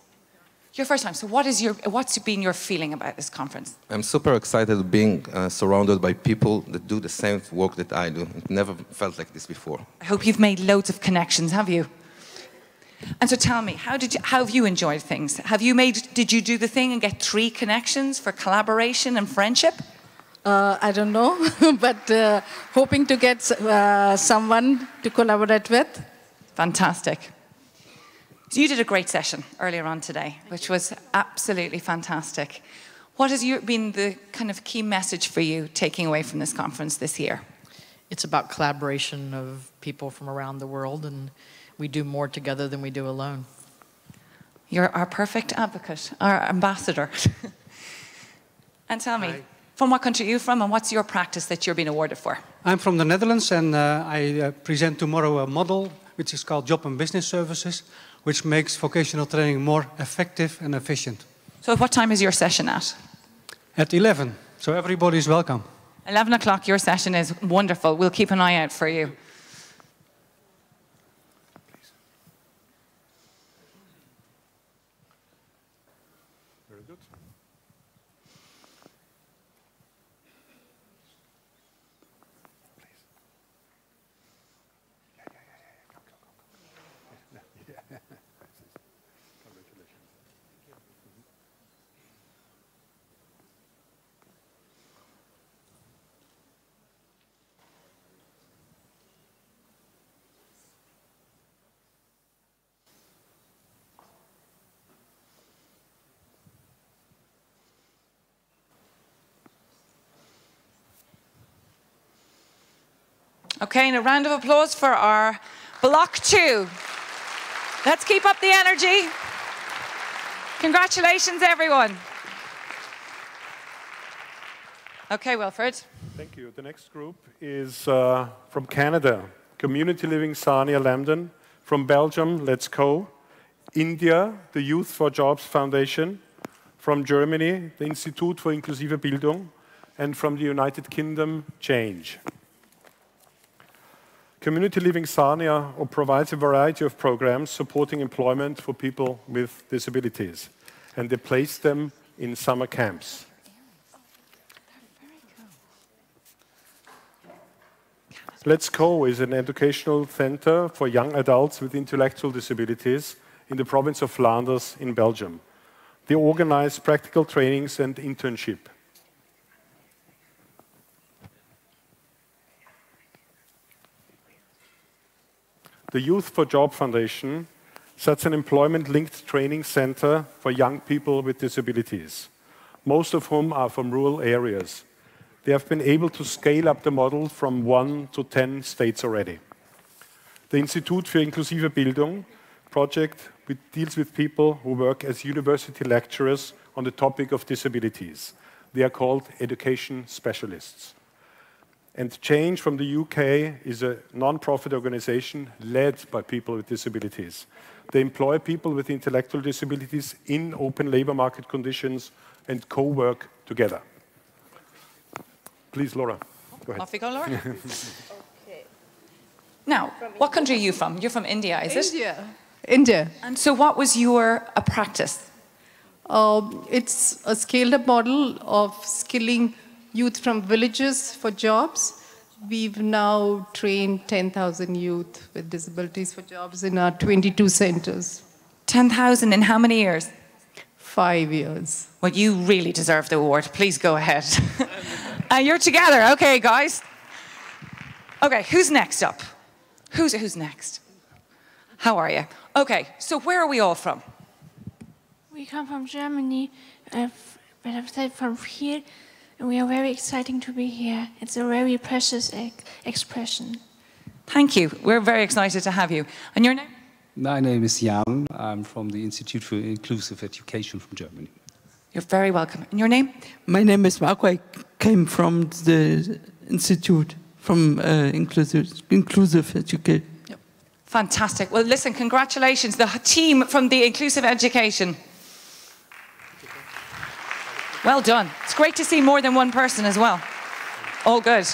Your first time. So, what is your, what's been your feeling about this conference? I'm super excited being uh, surrounded by people that do the same work that I do. It never felt like this before. I hope you've made loads of connections, have you? And so tell me, how, did you, how have you enjoyed things? Have you made, did you do the thing and get three connections for collaboration and friendship? Uh, I don't know, but uh, hoping to get uh, someone to collaborate with. Fantastic. So you did a great session earlier on today, which was absolutely fantastic. What has your, been the kind of key message for you taking away from this conference this year? It's about collaboration of people from around the world, and we do more together than we do alone. You're our perfect advocate, our ambassador. and tell me, from what country are you from, and what's your practice that you're being awarded for? I'm from the Netherlands, and uh, I uh, present tomorrow a model which is called Job and Business Services, which makes vocational training more effective and efficient. So, what time is your session at? At 11, so everybody is welcome. 11 o'clock, your session is wonderful. We'll keep an eye out for you. Okay, and a round of applause for our block two. Let's keep up the energy. Congratulations, everyone. Okay, Wilfred. Thank you. The next group is uh, from Canada, Community Living Sarnia Lambton. From Belgium, Let's Go. India, the Youth for Jobs Foundation. From Germany, the Institut for Inklusive Bildung. And from the United Kingdom, Change. Community Living Sarnia provides a variety of programs supporting employment for people with disabilities, and they place them in summer camps. Let's Go is an educational center for young adults with intellectual disabilities in the province of Flanders in Belgium. They organize practical trainings and internship. The Youth for Job Foundation sets an employment-linked training center for young people with disabilities, most of whom are from rural areas. They have been able to scale up the model from one to 10 states already. The Institut für Inklusive Bildung project deals with people who work as university lecturers on the topic of disabilities. They are called education specialists. And Change from the UK is a non-profit organization led by people with disabilities. They employ people with intellectual disabilities in open labor market conditions and co-work together. Please, Laura, go ahead. Off you go, Laura. okay. Now, what country are you from? You're from India, is India. it? India. India. And so what was your a practice? Um, it's a scaled-up model of skilling youth from villages for jobs. We've now trained 10,000 youth with disabilities for jobs in our 22 centers. 10,000 in how many years? Five years. Well, you really deserve the award. Please go ahead. uh, you're together. Okay, guys. Okay, who's next up? Who's, who's next? How are you? Okay, so where are we all from? We come from Germany, uh, but I'm said from here and we are very excited to be here. It's a very precious e expression. Thank you. We're very excited to have you. And your name? My name is Jan. I'm from the Institute for Inclusive Education from Germany. You're very welcome. And your name? My name is Marco. I came from the Institute from uh, Inclusive, inclusive Education. Yep. Fantastic. Well, listen, congratulations. The team from the Inclusive Education. Well done. It's great to see more than one person as well. All good.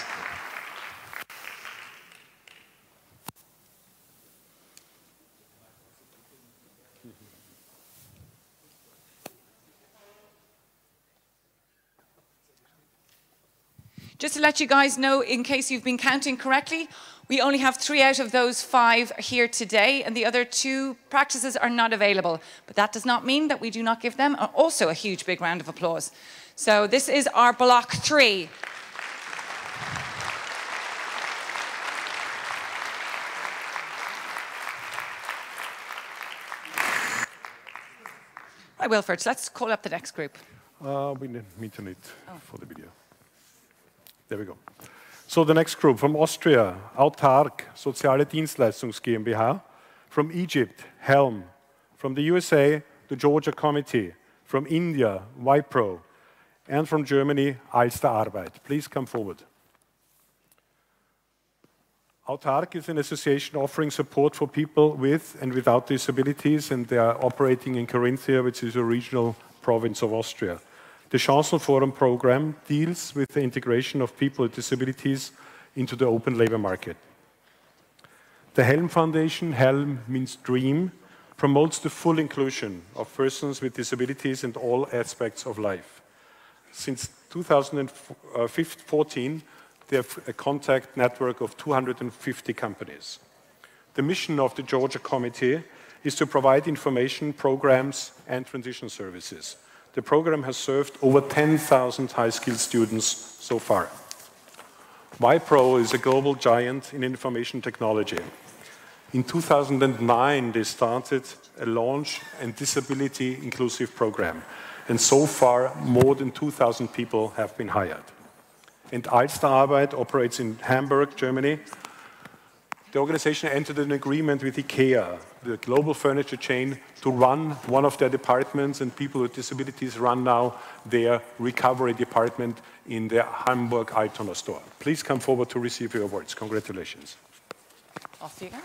Just to let you guys know, in case you've been counting correctly, we only have three out of those five here today, and the other two practices are not available. But that does not mean that we do not give them also a huge big round of applause. So this is our block three. Right, Wilfred, let's call up the next group. Uh, we need it oh. for the video. There we go. So the next group from Austria, Autark, Soziale Dienstleistungs GmbH. From Egypt, Helm. From the USA, the Georgia Committee. From India, Wipro. And from Germany, Alster Arbeit. Please come forward. Autark is an association offering support for people with and without disabilities, and they are operating in Carinthia, which is a regional province of Austria. The Chancenforum program deals with the integration of people with disabilities into the open labor market. The Helm Foundation, Helm means dream, promotes the full inclusion of persons with disabilities in all aspects of life. Since 2014, they have a contact network of 250 companies. The mission of the Georgia Committee is to provide information, programs, and transition services. The program has served over 10,000 high-skilled students so far. Wipro is a global giant in information technology. In 2009, they started a launch and disability inclusive program. And so far, more than 2,000 people have been hired. And Alsterarbeit operates in Hamburg, Germany. The organization entered an agreement with IKEA, the global furniture chain, to run one of their departments, and people with disabilities run now their recovery department in their Hamburg Altona store. Please come forward to receive your awards. Congratulations. Off you go.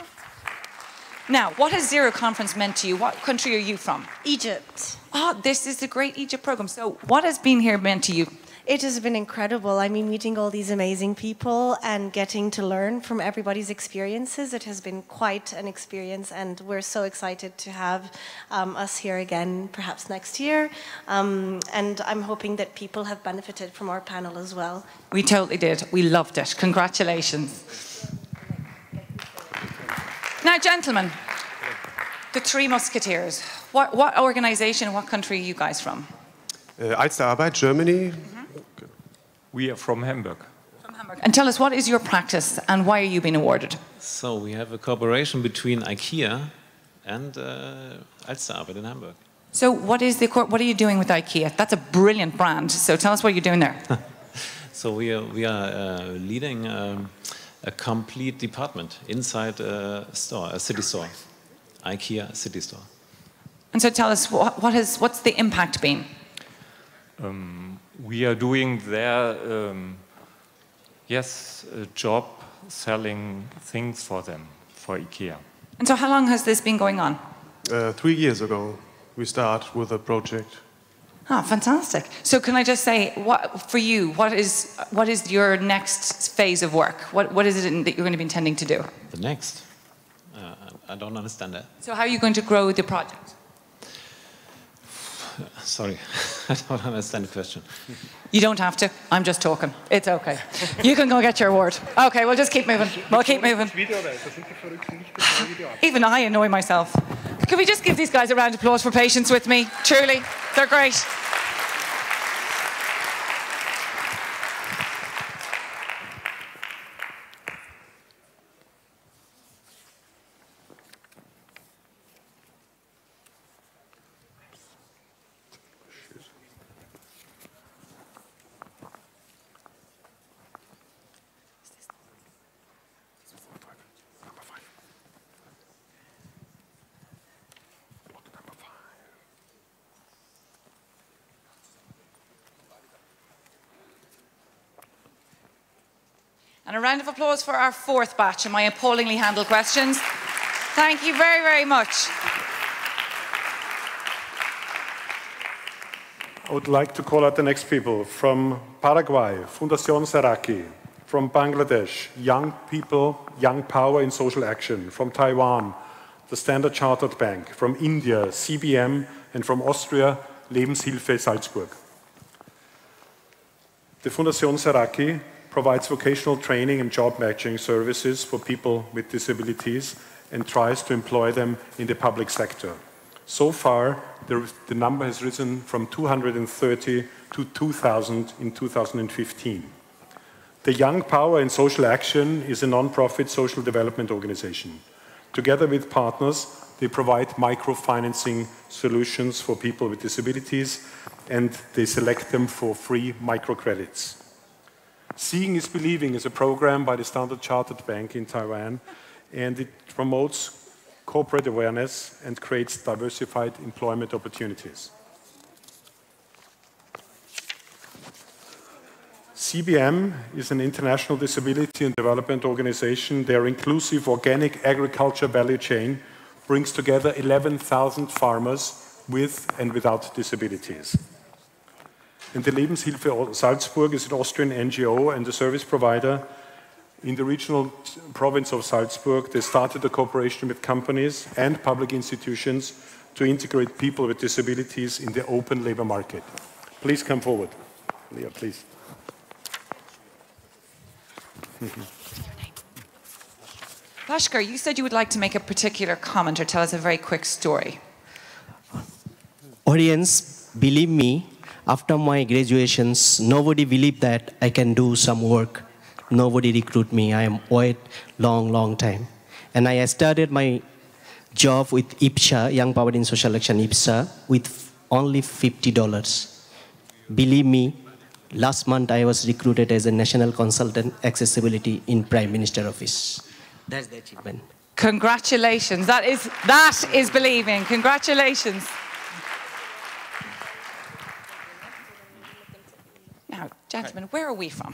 Now, what has Zero Conference meant to you? What country are you from? Egypt. Oh, this is the Great Egypt program. So, what has been here meant to you? It has been incredible. I mean, meeting all these amazing people and getting to learn from everybody's experiences. It has been quite an experience, and we're so excited to have um, us here again, perhaps next year. Um, and I'm hoping that people have benefited from our panel as well. We totally did. We loved it. Congratulations. Now, gentlemen, the Three Musketeers. What, what organization, what country are you guys from? Uh, Alsterarbeit, Germany. We are from Hamburg. From Hamburg. And tell us, what is your practice and why are you being awarded? So we have a cooperation between IKEA and uh, Alsterarbeit in Hamburg. So, what is the what are you doing with IKEA? That's a brilliant brand. So, tell us what you're doing there. so we are we are uh, leading um, a complete department inside a store, a city store, IKEA city store. And so, tell us what, what has what's the impact been? Um, we are doing their um, yes job selling things for them for IKEA. And so, how long has this been going on? Uh, three years ago, we start with a project. Ah, fantastic. So, can I just say, what for you? What is what is your next phase of work? What what is it that you're going to be intending to do? The next? Uh, I don't understand that. So, how are you going to grow the project? Sorry, I don't understand the question. You don't have to. I'm just talking. It's okay. You can go get your award. Okay, we'll just keep moving. We'll keep moving. Even I annoy myself. Can we just give these guys a round of applause for patience with me? Truly, they're great. A round of applause for our fourth batch of my appallingly handled questions. Thank you very, very much. I would like to call out the next people from Paraguay, Fundación Saraki, from Bangladesh, Young People, Young Power in Social Action, from Taiwan, the Standard Chartered Bank, from India, CBM, and from Austria, Lebenshilfe Salzburg. The Fundación Saraki provides vocational training and job matching services for people with disabilities and tries to employ them in the public sector. So far, the, the number has risen from 230 to 2,000 in 2015. The Young Power in Social Action is a non-profit social development organization. Together with partners, they provide microfinancing solutions for people with disabilities and they select them for free microcredits. Seeing is Believing is a program by the Standard Chartered Bank in Taiwan, and it promotes corporate awareness and creates diversified employment opportunities. CBM is an international disability and development organization. Their inclusive organic agriculture value chain brings together 11,000 farmers with and without disabilities. And the Lebenshilfe Salzburg is an Austrian NGO and a service provider in the regional province of Salzburg. They started a cooperation with companies and public institutions to integrate people with disabilities in the open labor market. Please come forward. Leah, please. Bhaskar, you said you would like to make a particular comment or tell us a very quick story. Audience, believe me, after my graduations, nobody believed that I can do some work. Nobody recruit me. I am wait long, long time. And I started my job with IPSA, Young Poverty in Social Action IPSA, with only $50. Believe me, last month I was recruited as a national consultant accessibility in Prime Minister office. That's the achievement. Congratulations. That is, that is believing. Congratulations. Now, gentlemen, where are we from?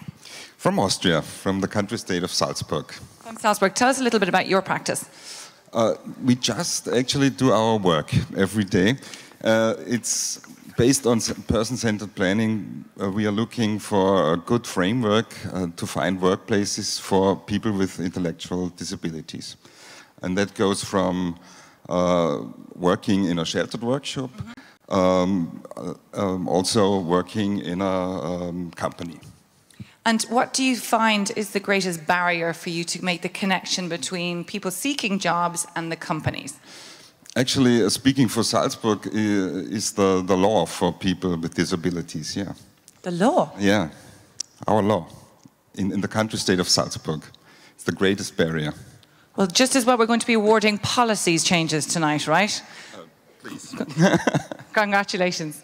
From Austria, from the country state of Salzburg. From Salzburg. Tell us a little bit about your practice. Uh, we just actually do our work every day. Uh, it's based on person-centered planning. Uh, we are looking for a good framework uh, to find workplaces for people with intellectual disabilities. And that goes from uh, working in a sheltered workshop, mm -hmm. Um, um, also working in a um, company. And what do you find is the greatest barrier for you to make the connection between people seeking jobs and the companies? Actually, uh, speaking for Salzburg uh, is the, the law for people with disabilities, yeah. The law? Yeah, our law in, in the country state of Salzburg. It's the greatest barrier. Well, just as well, we're going to be awarding policies changes tonight, right? Please. Congratulations.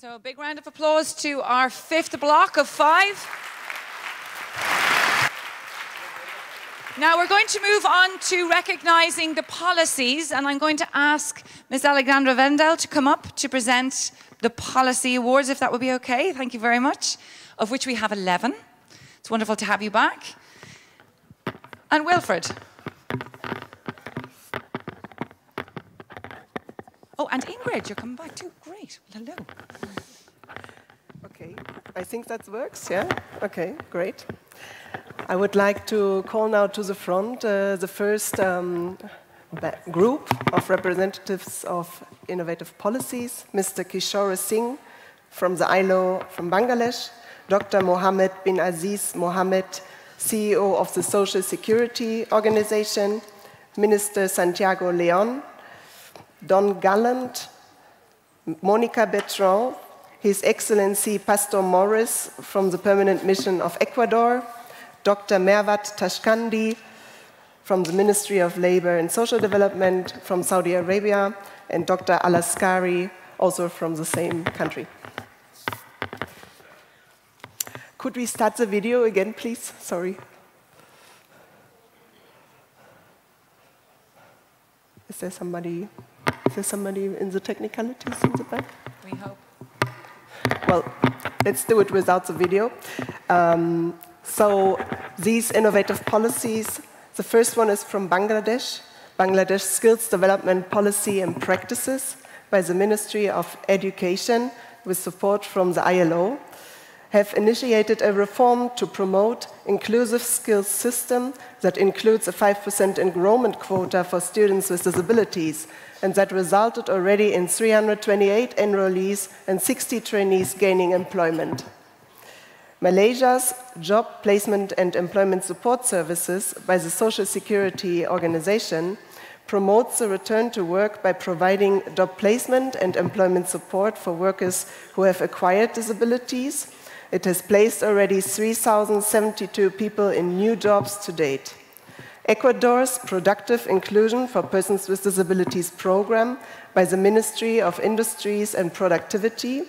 So a big round of applause to our fifth block of five. Now we're going to move on to recognizing the policies, and I'm going to ask Ms. Alexandra Wandel to come up to present the policy awards, if that would be okay. Thank you very much. Of which we have 11. It's wonderful to have you back. And Wilfred. Oh, and Ingrid, you're coming back too. Great. Hello. Okay, I think that works, yeah? Okay, great. I would like to call now to the front uh, the first um, group of representatives of innovative policies, Mr. Kishore Singh from the ILO from Bangladesh, Dr. Mohammed bin Aziz Mohammed, CEO of the Social Security Organization, Minister Santiago Leon, Don Gallant, Monica Bertrand, His Excellency Pastor Morris from the Permanent Mission of Ecuador, Dr. Mervat Tashkandi from the Ministry of Labor and Social Development from Saudi Arabia, and Dr. Alaskari, also from the same country. Could we start the video again, please? Sorry. Is there somebody? Is there somebody in the technicalities in the back? We hope. Well, let's do it without the video. Um, so these innovative policies, the first one is from Bangladesh. Bangladesh Skills Development Policy and Practices by the Ministry of Education with support from the ILO, have initiated a reform to promote inclusive skills system that includes a 5% enrollment quota for students with disabilities and that resulted already in 328 enrollees and 60 trainees gaining employment. Malaysia's Job Placement and Employment Support Services by the Social Security Organization promotes the return to work by providing job placement and employment support for workers who have acquired disabilities. It has placed already 3,072 people in new jobs to date. Ecuador's Productive Inclusion for Persons with Disabilities program by the Ministry of Industries and Productivity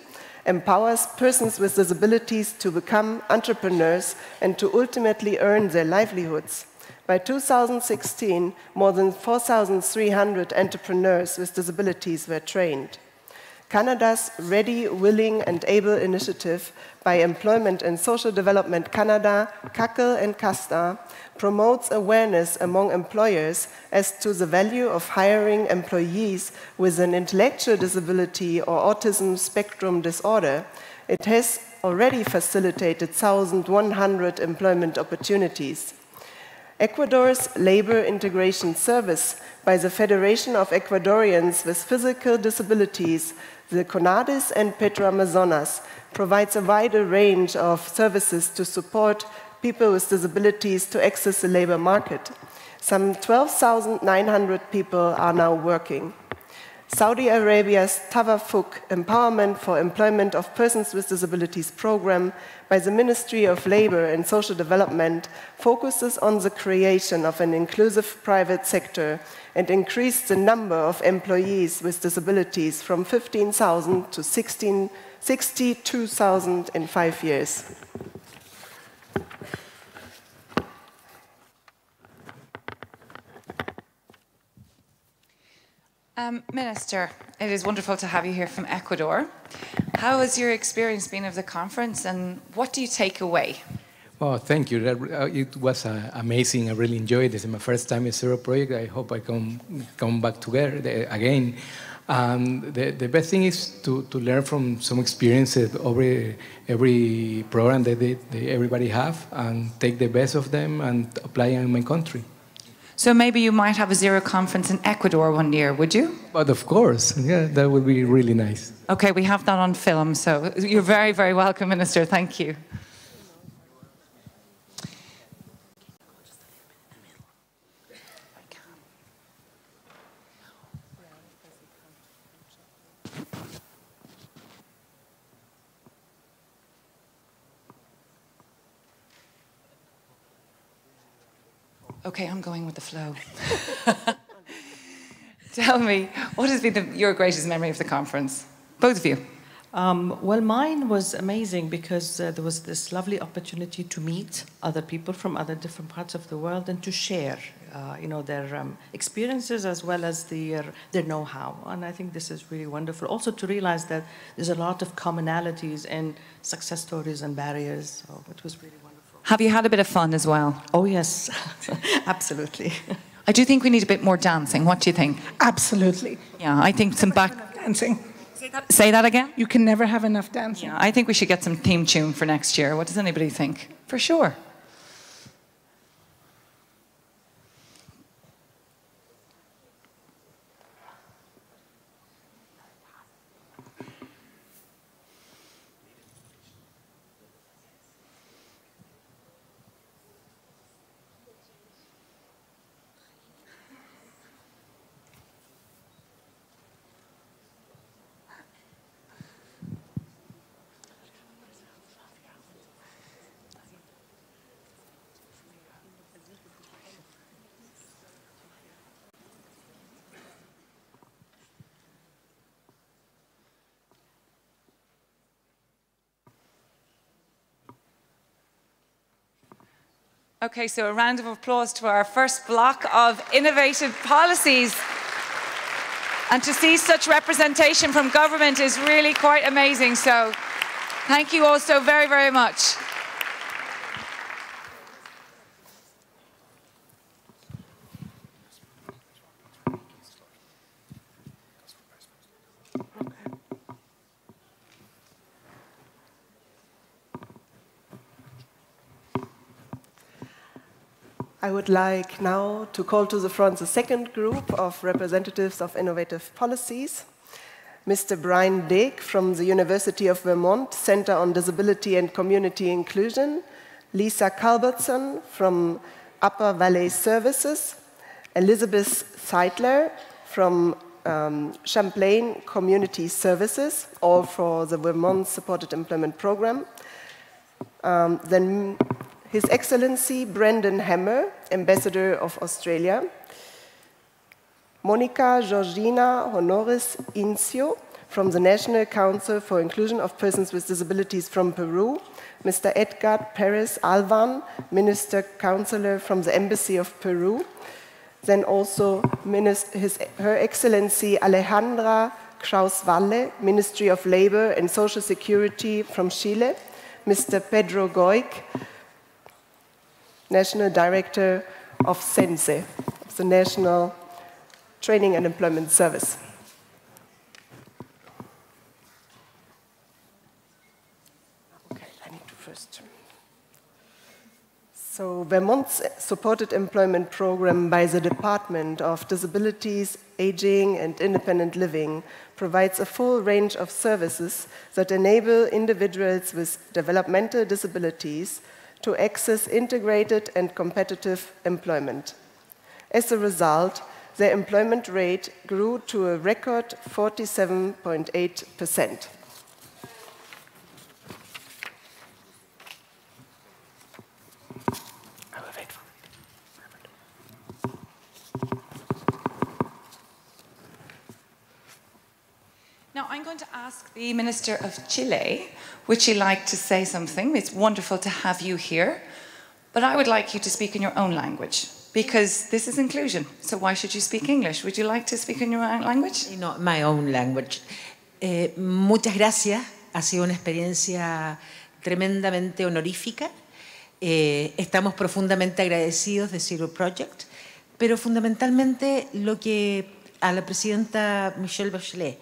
empowers persons with disabilities to become entrepreneurs and to ultimately earn their livelihoods. By 2016, more than 4,300 entrepreneurs with disabilities were trained. Canada's Ready, Willing and Able initiative by Employment and Social Development Canada, CACL and CASDA promotes awareness among employers as to the value of hiring employees with an intellectual disability or autism spectrum disorder. It has already facilitated 1,100 employment opportunities. Ecuador's Labor Integration Service by the Federation of Ecuadorians with Physical Disabilities the CONADIS and Petroamazonas provides a wider range of services to support people with disabilities to access the labor market. Some 12,900 people are now working. Saudi Arabia's Tawafuq Empowerment for Employment of Persons with Disabilities program by the Ministry of Labor and Social Development focuses on the creation of an inclusive private sector and increased the number of employees with disabilities from 15,000 to 16, 62,000 in five years. Um, Minister, it is wonderful to have you here from Ecuador. How has your experience been of the conference and what do you take away? Well, thank you. Uh, it was uh, amazing. I really enjoyed. This is my first time in Zero Project. I hope I come come back together again. Um, the, the best thing is to, to learn from some experiences over every program that, they, they, everybody have and take the best of them and apply in my country. So maybe you might have a zero conference in Ecuador one year, would you? But of course, yeah, that would be really nice. Okay, we have that on film, so you're very, very welcome, Minister. Thank you. Okay, I'm going with the flow. Tell me, what has been the, your greatest memory of the conference? Both of you. Um, well, mine was amazing because uh, there was this lovely opportunity to meet other people from other different parts of the world and to share, uh, you know, their um, experiences as well as their their know-how. And I think this is really wonderful. Also to realize that there's a lot of commonalities and success stories and barriers. So it was really wonderful. Have you had a bit of fun as well? Oh, yes, absolutely. I do think we need a bit more dancing. What do you think? Absolutely. Yeah, I think some back. Dancing. Say that, say that again? You can never have enough dancing. Yeah, I think we should get some theme tune for next year. What does anybody think? For sure. Okay, so a round of applause to our first block of innovative policies. And to see such representation from government is really quite amazing. So thank you all so very, very much. I would like now to call to the front the second group of representatives of innovative policies. Mr. Brian Dick from the University of Vermont Center on Disability and Community Inclusion, Lisa Culbertson from Upper Valley Services, Elizabeth Seidler from um, Champlain Community Services, all for the Vermont Supported Employment Program. Um, then His Excellency Brendan Hammer, Ambassador of Australia. Monica Georgina Honoris Incio from the National Council for Inclusion of Persons with Disabilities from Peru. Mr. Edgar Perez Alvan, Minister Counselor from the Embassy of Peru then also His, Her Excellency Alejandra Krauss Valle, Ministry of Labor and Social Security from Chile, Mr. Pedro Goic, National Director of SENCE, the National Training and Employment Service. So Vermont's supported employment program by the Department of Disabilities, Aging and Independent Living provides a full range of services that enable individuals with developmental disabilities to access integrated and competitive employment. As a result, their employment rate grew to a record 47.8 percent. Now, I'm going to ask the Minister of Chile, would she like to say something? It's wonderful to have you here, but I would like you to speak in your own language because this is inclusion. So why should you speak English? Would you like to speak in your own language? No, my own language. Eh, muchas gracias. Ha sido una experiencia tremendamente honorífica. Eh, estamos profundamente agradecidos de Zero Project, pero fundamentalmente lo que a la presidenta Michelle Bachelet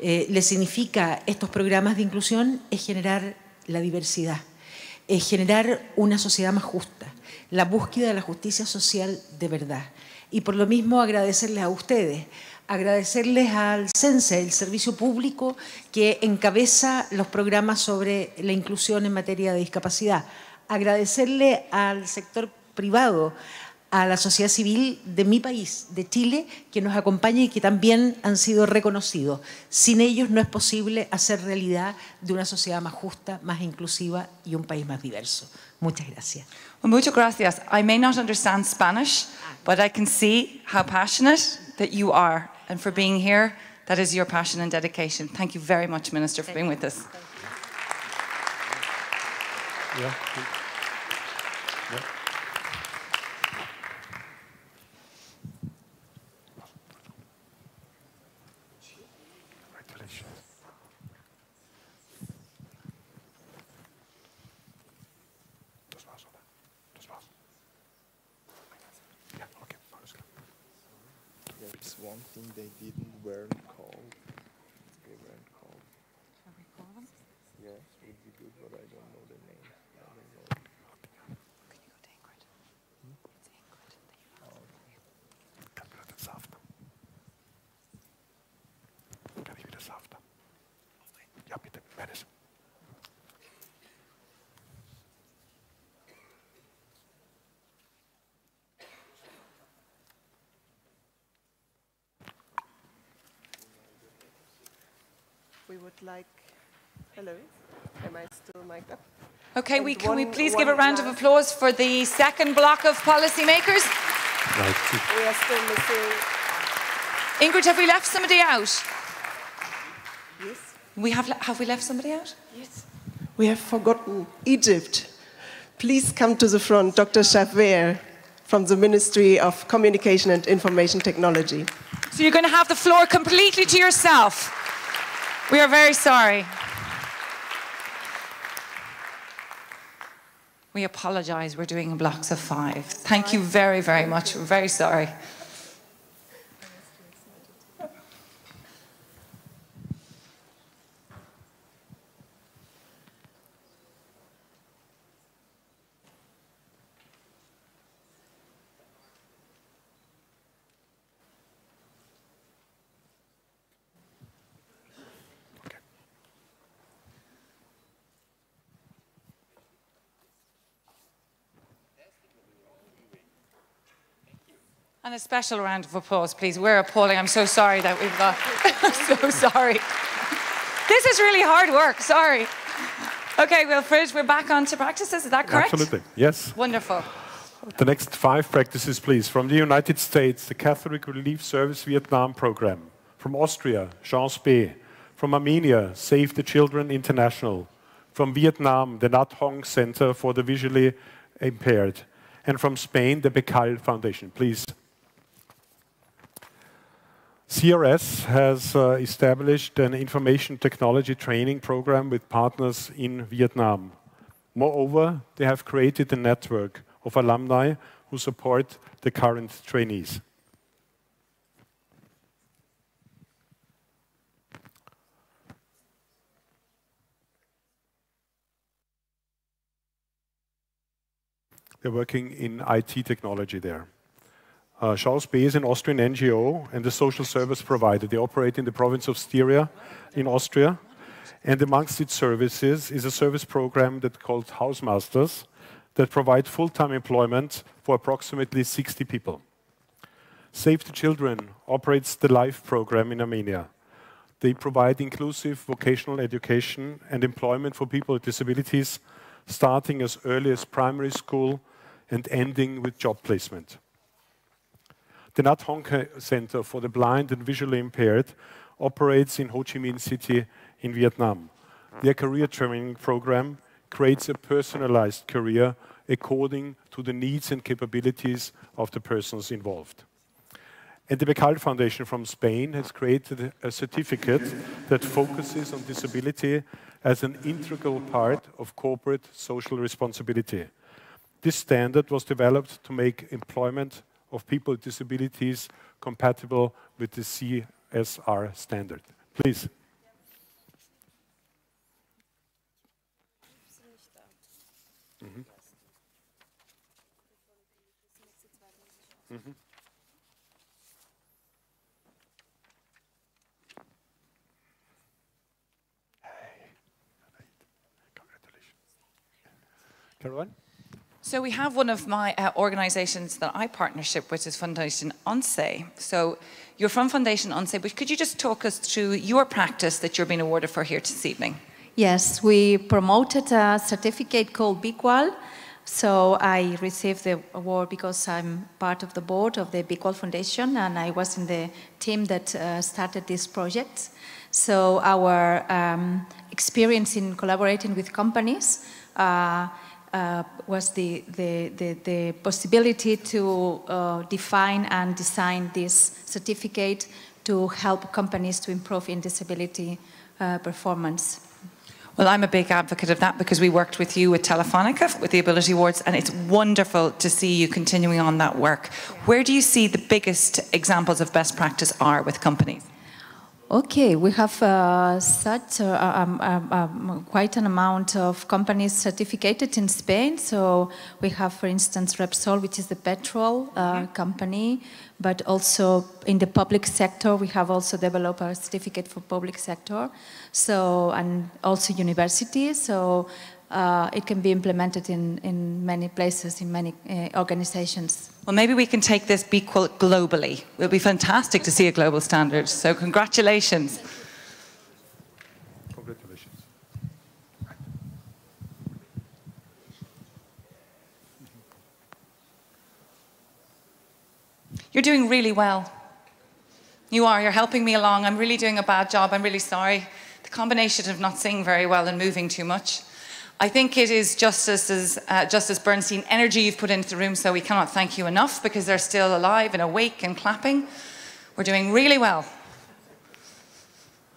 eh, le significa estos programas de inclusión es generar la diversidad, es generar una sociedad más justa, la búsqueda de la justicia social de verdad. Y por lo mismo agradecerles a ustedes, agradecerles al CENSE, el servicio público que encabeza los programas sobre la inclusión en materia de discapacidad, agradecerle al sector privado, a la sociedad civil de mi país, de Chile, que nos acompaña y que también han sido reconocidos. Sin ellos no es posible hacer realidad de una sociedad más justa, más inclusiva y un país más diverso. Muchas gracias. Well, muchas gracias. I may not understand Spanish, but I can see how passionate that you are. And for being here, that is your passion and dedication. Thank you very much, Minister, for being with us. Yeah. We would like, hello, am I still mic'd up? Okay, we, can we please give a round of applause for the second block of policymakers? Right. We are still missing. Ingrid, have we left somebody out? Yes. We have, have we left somebody out? Yes. We have forgotten Egypt. Please come to the front, Dr. Shafver from the Ministry of Communication and Information Technology. So you're going to have the floor completely to yourself. We are very sorry. We apologize. We're doing blocks of five. Thank you very, very much. We're very sorry. And a special round of applause, please. We're appalling. I'm so sorry that we've got. I'm so sorry. This is really hard work. Sorry. Okay, Wilfred, we're back on to practices. Is that correct? Absolutely, yes. Wonderful. The next five practices, please. From the United States, the Catholic Relief Service Vietnam program. From Austria, Chance B. From Armenia, Save the Children International. From Vietnam, the Nhat Hong Center for the Visually Impaired. And from Spain, the Bequal Foundation. Please. CRS has uh, established an information technology training program with partners in Vietnam. Moreover, they have created a network of alumni who support the current trainees. They're working in IT technology there. Uh, Chance B is an Austrian NGO and a social service provider. They operate in the province of Styria in Austria. And amongst its services is a service program that called Housemasters that provide full-time employment for approximately 60 people. Save the Children operates the LIFE program in Armenia. They provide inclusive vocational education and employment for people with disabilities, starting as early as primary school and ending with job placement. The Nhat Hong Center for the Blind and Visually Impaired operates in Ho Chi Minh City in Vietnam. Their career training program creates a personalized career according to the needs and capabilities of the persons involved. And the Bequal Foundation from Spain has created a certificate that focuses on disability as an integral part of corporate social responsibility. This standard was developed to make employment of people with disabilities compatible with the CSR standard. Please. Mhm. Mhm. Caroline? So we have one of my uh, organisations that I partnership with is Foundation ONCE. So you're from Foundation ONCE, but could you just talk us through your practice that you're being awarded for here this evening? Yes, we promoted a certificate called Bequal. So I received the award because I'm part of the board of the Bequal Foundation and I was in the team that uh, started this project. So our um, experience in collaborating with companies uh, uh, was the, the, the, the, possibility to uh, define and design this certificate to help companies to improve in disability uh, performance. Well, I'm a big advocate of that because we worked with you with Telefonica with the Ability Awards, and it's wonderful to see you continuing on that work. Where do you see the biggest examples of best practice are with companies? Okay, we have uh, such uh, um, um, um, quite an amount of companies certificated in Spain. So we have, for instance, Repsol, which is the petrol uh, company, but also in the public sector, we have also developed a certificate for public sector. So and also universities. So uh, it can be implemented in, in many places, in many uh, organizations. Well, maybe we can take this be globally. It will be fantastic to see a global standard. So congratulations. Congratulations. You're doing really well. You are. You're helping me along. I'm really doing a bad job. I'm really sorry. The combination of not seeing very well and moving too much. I think it is Justice, uh, Justice Bernstein energy you've put into the room, so we cannot thank you enough because they're still alive and awake and clapping. We're doing really well.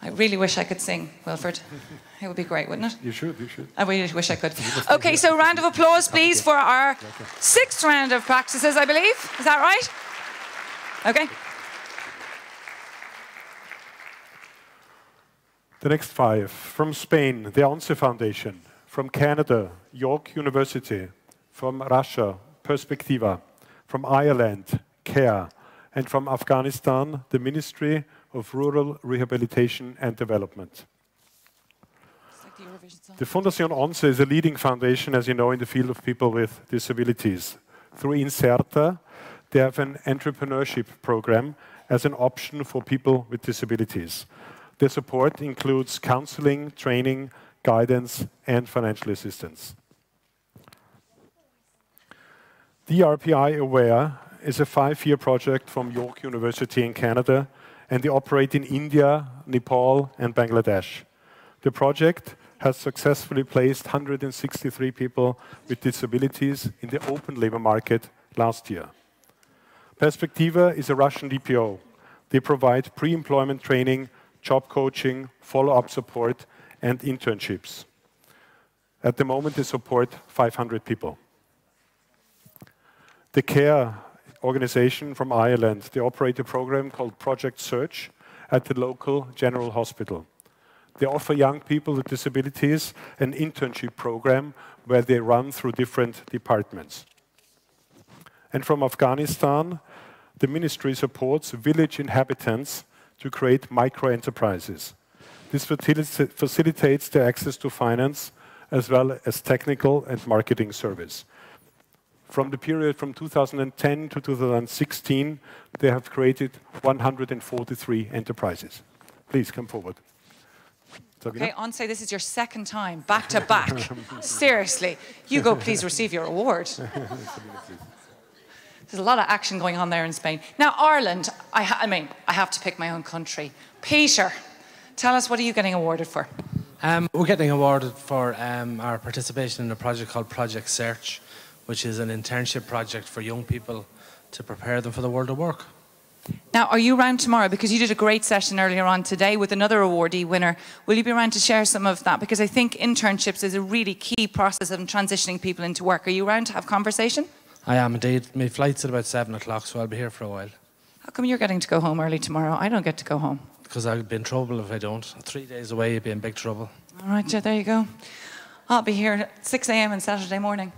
I really wish I could sing, Wilfred. It would be great, wouldn't it? You should, you should. I really wish I could. Okay, so round of applause, please, for our sixth round of practices, I believe. Is that right? Okay. The next five from Spain, the ONCE Foundation from Canada, York University, from Russia, Perspectiva, from Ireland, CARE, and from Afghanistan, the Ministry of Rural Rehabilitation and Development. The Fundación ONCE is a leading foundation, as you know, in the field of people with disabilities. Through Inserta, they have an entrepreneurship program as an option for people with disabilities. Their support includes counseling, training, guidance, and financial assistance. DRPI Aware is a five-year project from York University in Canada, and they operate in India, Nepal, and Bangladesh. The project has successfully placed 163 people with disabilities in the open labor market last year. Perspectiva is a Russian DPO. They provide pre-employment training, job coaching, follow-up support, and internships. At the moment, they support 500 people. The CARE organization from Ireland, they operate a program called Project Search at the local general hospital. They offer young people with disabilities an internship program where they run through different departments. And from Afghanistan, the ministry supports village inhabitants to create micro-enterprises. This facilitates their access to finance as well as technical and marketing service. From the period from 2010 to 2016, they have created 143 enterprises. Please come forward. Okay, ONCE, this is your second time, back to back. Seriously. Hugo, please receive your award. There's a lot of action going on there in Spain. Now, Ireland, I, I mean, I have to pick my own country. Peter, tell us, what are you getting awarded for? Um, we're getting awarded for um, our participation in a project called Project Search, which is an internship project for young people to prepare them for the world of work. Now, are you around tomorrow? Because you did a great session earlier on today with another awardee winner. Will you be around to share some of that? Because I think internships is a really key process of transitioning people into work. Are you around to have conversation? I am indeed. My flight's at about seven o'clock, so I'll be here for a while. How come you're getting to go home early tomorrow? I don't get to go home. Because I'd be in trouble if I don't. Three days away, you'd be in big trouble. All right, yeah, there you go. I'll be here at 6 a.m. on Saturday morning.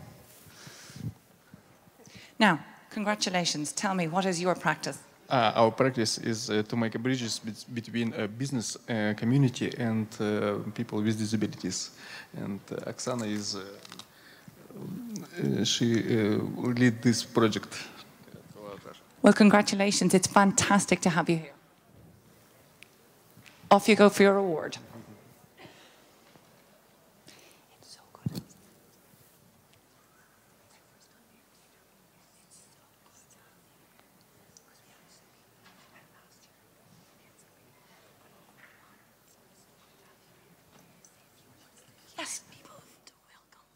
Now, congratulations. Tell me, what is your practice? Uh, our practice is uh, to make bridges between a business uh, community and uh, people with disabilities. And uh, Oksana is, uh, she lead this project. Well, congratulations. It's fantastic to have you here. Off you go for your award.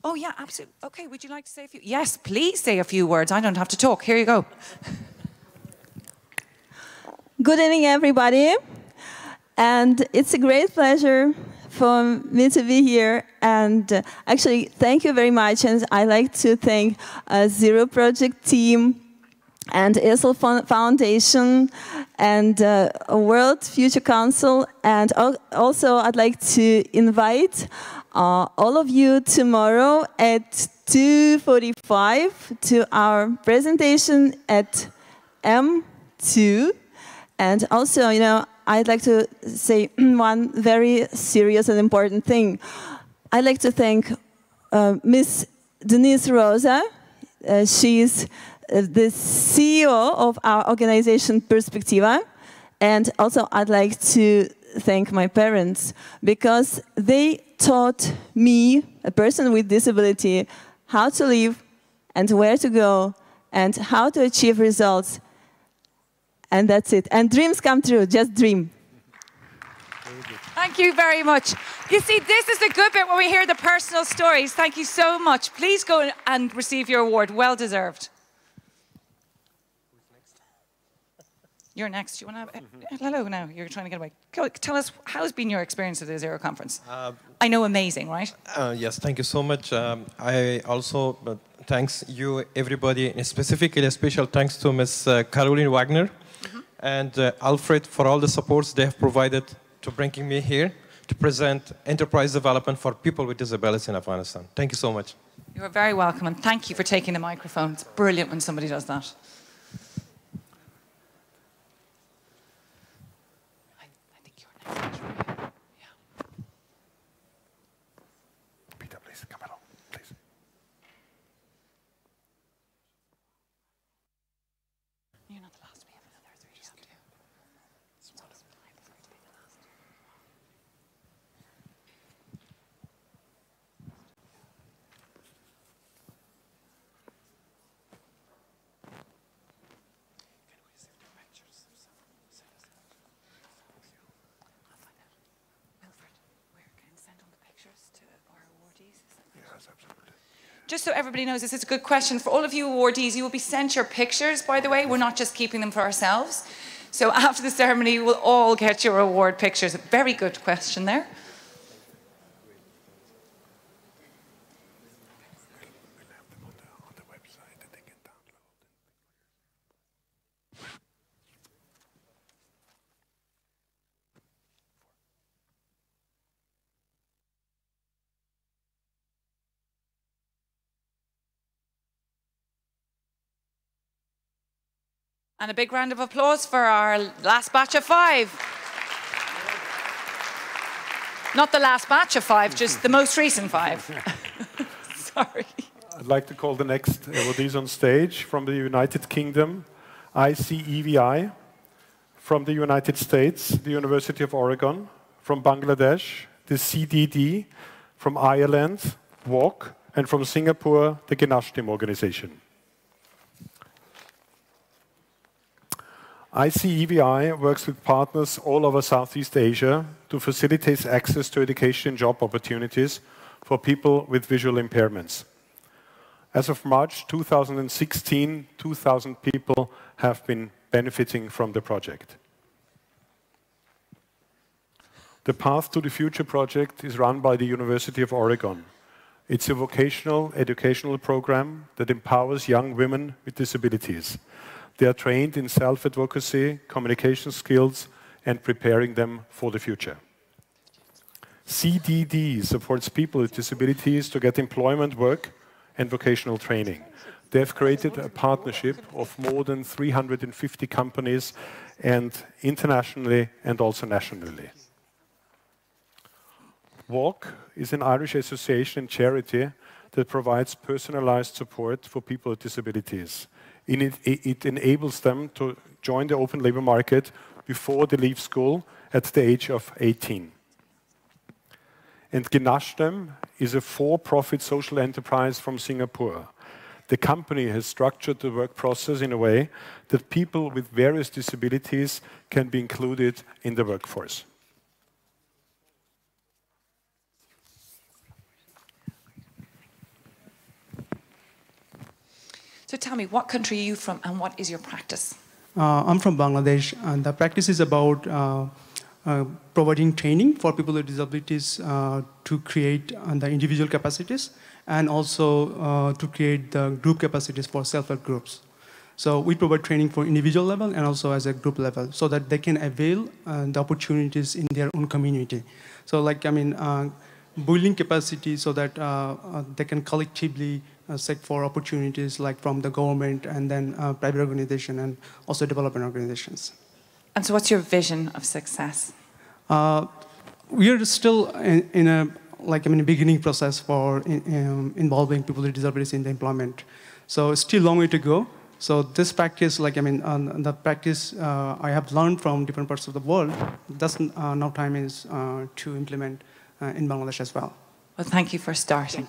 Oh, yeah, absolutely. Okay, would you like to say a few? Yes, please say a few words. I don't have to talk. Here you go. Good evening, everybody. And it's a great pleasure for me to be here. And uh, actually, thank you very much. And I like to thank uh, Zero Project team and Essl Foundation and uh, World Future Council. And also, I'd like to invite uh, all of you tomorrow at 2.45 to our presentation at M2. And also, you know, I'd like to say one very serious and important thing. I'd like to thank uh, Miss Denise Roza. Uh, she's uh, the CEO of our organization Perspectiva. And also, I'd like to thank my parents because they taught me, a person with disability, how to live and where to go and how to achieve results. And that's it. And dreams come true, just dream. Thank you very much. You see, this is the good bit when we hear the personal stories. Thank you so much. Please go and receive your award. Well deserved. You're next. You want to? Hello. Now you're trying to get away. Go, tell us how's been your experience at the Zero conference? Uh, I know, amazing, right? Uh, yes. Thank you so much. Um, I also uh, thanks you, everybody, and specifically a special thanks to Ms. Uh, Caroline Wagner. And uh, Alfred for all the supports they have provided to bringing me here to present enterprise development for people with disabilities in Afghanistan. Thank you so much. You are very welcome, and thank you for taking the microphone. It's brilliant when somebody does that. Just so everybody knows, this is a good question. For all of you awardees, you will be sent your pictures, by the way. We're not just keeping them for ourselves. So after the ceremony, you will all get your award pictures. Very good question there. And a big round of applause for our last batch of five. Not the last batch of five, just the most recent five. Sorry. I'd like to call the next awardees on stage from the United Kingdom, ICEVI, from the United States, the University of Oregon, from Bangladesh, the CDD, from Ireland, WALK, and from Singapore, the Genashtim organization. ICEVI works with partners all over Southeast Asia to facilitate access to education and job opportunities for people with visual impairments. As of March 2016, 2,000 people have been benefiting from the project. The Path to the Future project is run by the University of Oregon. It's a vocational educational program that empowers young women with disabilities. They are trained in self-advocacy, communication skills, and preparing them for the future. CDD supports people with disabilities to get employment work and vocational training. They have created a partnership of more than 350 companies and internationally and also nationally. WALK is an Irish association and charity that provides personalized support for people with disabilities. It, it, enables them to join the open labor market before they leave school at the age of 18. And Genashtim is a for-profit social enterprise from Singapore. The company has structured the work process in a way that people with various disabilities can be included in the workforce. So tell me, what country are you from and what is your practice? Uh, I'm from Bangladesh, and the practice is about uh, uh, providing training for people with disabilities uh, to create uh, the individual capacities and also uh, to create the group capacities for self-help groups. So we provide training for individual level and also as a group level so that they can avail the opportunities in their own community. So like, I mean, building capacity so that they can collectively uh, seek for opportunities like from the government and then uh, private organization and also development organizations. And so what's your vision of success? Uh, we are still in, in, a like I mean, beginning process for in, um, involving people with disabilities in the employment. So it's still a long way to go. So this practice, like I mean, um, the practice uh, I have learned from different parts of the world, thus uh, now time is uh, to implement in Bangladesh as well. Well, thank you for starting.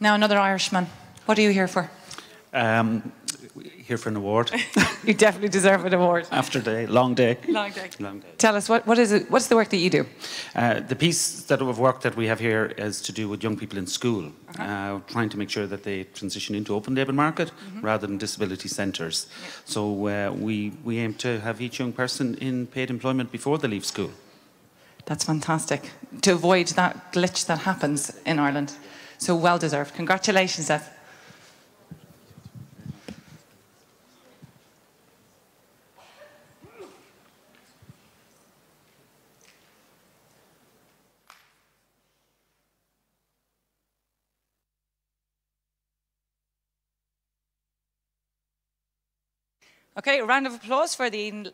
Now, another Irishman. What are you here for? Um, here for an award. you definitely deserve an award. After day, long day. Long day. Long day. Tell us, what, what is it? What's the work that you do? Uh, the piece that of work that we have here is to do with young people in school, uh-huh. uh, trying to make sure that they transition into open labour market mm-hmm. rather than disability centres. Yeah. So uh, we, we aim to have each young person in paid employment before they leave school. That's fantastic. To avoid that glitch that happens in Ireland. So well deserved. Congratulations, Seth. Okay, a round of applause for the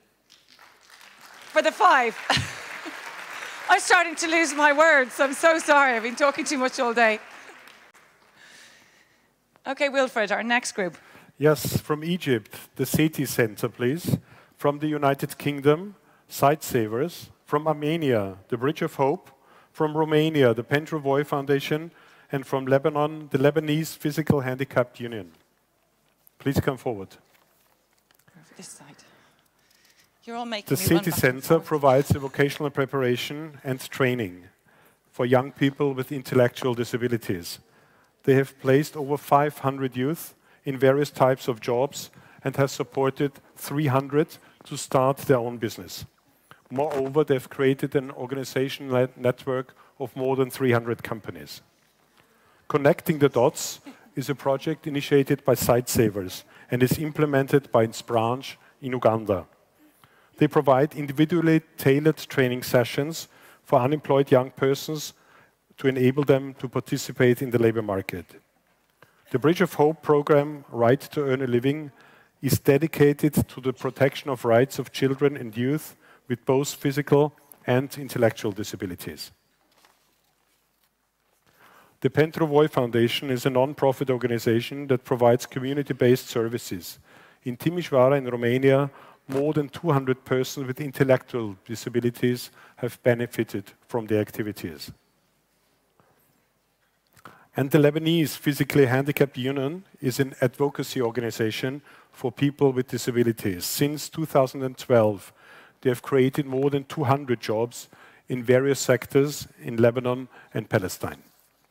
for the five. I'm starting to lose my words. I'm so sorry. I've been talking too much all day. Okay, Wilfred, our next group. Yes, from Egypt, the Seti Center, please. From the United Kingdom, Sightsavers. From Armenia, the Bridge of Hope. From Romania, the Pentru Foundation. And from Lebanon, the Lebanese Physical Handicapped Union. Please come forward. This side. You're all making the city Center provides vocational preparation and training for young people with intellectual disabilities. They have placed over 500 youth in various types of jobs and have supported 300 to start their own business. Moreover, they've created an organization network of more than 300 companies. Connecting the Dots is a project initiated by Sightsavers and is implemented by its branch in Uganda. They provide individually tailored training sessions for unemployed young persons to enable them to participate in the labor market. The Bridge of Hope program, Right to Earn a Living, is dedicated to the protection of rights of children and youth with both physical and intellectual disabilities. The Pentru Voi Foundation is a non-profit organization that provides community-based services. In Timișoara, in Romania, more than 200 persons with intellectual disabilities have benefited from the activities. And the Lebanese Physically Handicapped Union is an advocacy organization for people with disabilities. Since 2012, they have created more than 200 jobs in various sectors in Lebanon and Palestine.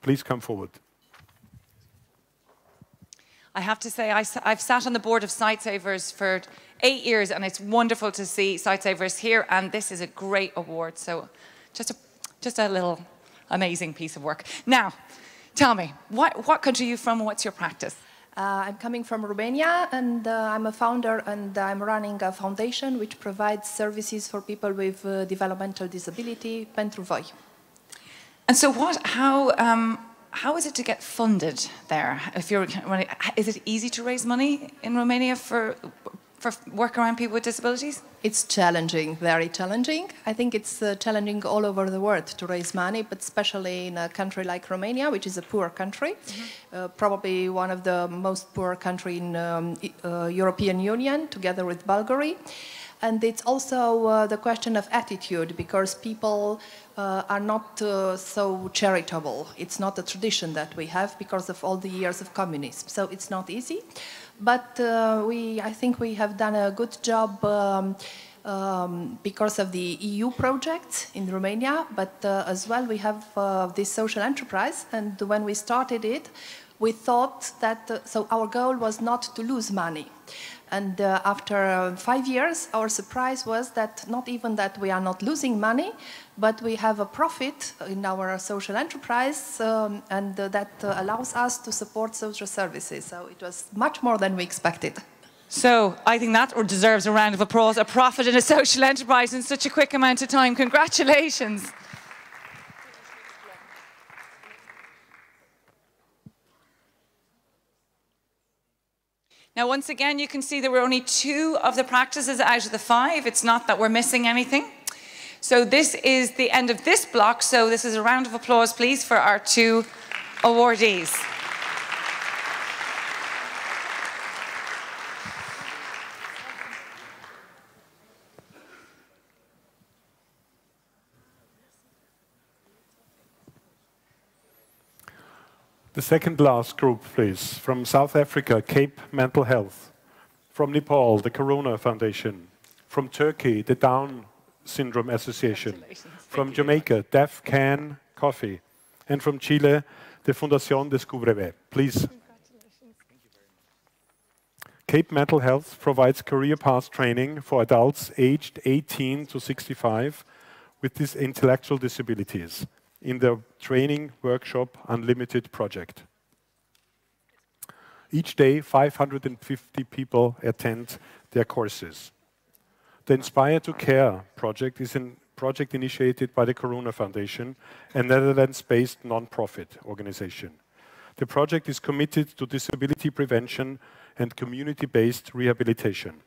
Please come forward. I have to say, I, have sat on the board of Sightsavers for eight years, and it's wonderful to see Sightsavers here, and this is a great award. So, just a, just a little amazing piece of work. Now, tell me, what, what country are you from, and what's your practice? Uh, I'm coming from Romania, and uh, I'm a founder, and I'm running a foundation which provides services for people with uh, developmental disability, Pentru Voi. And so, what? How? Um, how is it to get funded there? If you're, is it easy to raise money in Romania for for work around people with disabilities? It's challenging, very challenging. I think it's uh, challenging all over the world to raise money, but especially in a country like Romania, which is a poor country, mm -hmm. uh, probably one of the most poor country in um, uh, European Union, together with Bulgaria. And it's also uh, the question of attitude because people uh, are not uh, so charitable. It's not a tradition that we have because of all the years of communism. So it's not easy. But uh, we, I think we have done a good job um, um, because of the EU projects in Romania, but uh, as well we have uh, this social enterprise. And when we started it, we thought that, uh, so our goal was not to lose money. And uh, after uh, five years, our surprise was that not even that we are not losing money, but we have a profit in our social enterprise, um, and uh, that uh, allows us to support social services. So it was much more than we expected. So I think that deserves a round of applause. A profit in a social enterprise in such a quick amount of time. Congratulations. Now, once again, you can see there were only two of the practices out of the five. It's not that we're missing anything. So this is the end of this block. So this is a round of applause, please, for our two awardees. Second last group, please, from South Africa, Cape Mental Health. From Nepal, the Karuna Foundation. From Turkey, the Down Syndrome Association. From Jamaica, Deaf Can Coffee. And from Chile, the Fundación Descúbreme. Please. Cape Mental Health provides career path training for adults aged 18 to 65 with these intellectual disabilities in the training workshop Unlimited project. Each day, 550 people attend their courses. The Inspire to Care project is a project initiated by the Karuna Foundation, a Netherlands-based non-profit organization. The project is committed to disability prevention and community-based rehabilitation.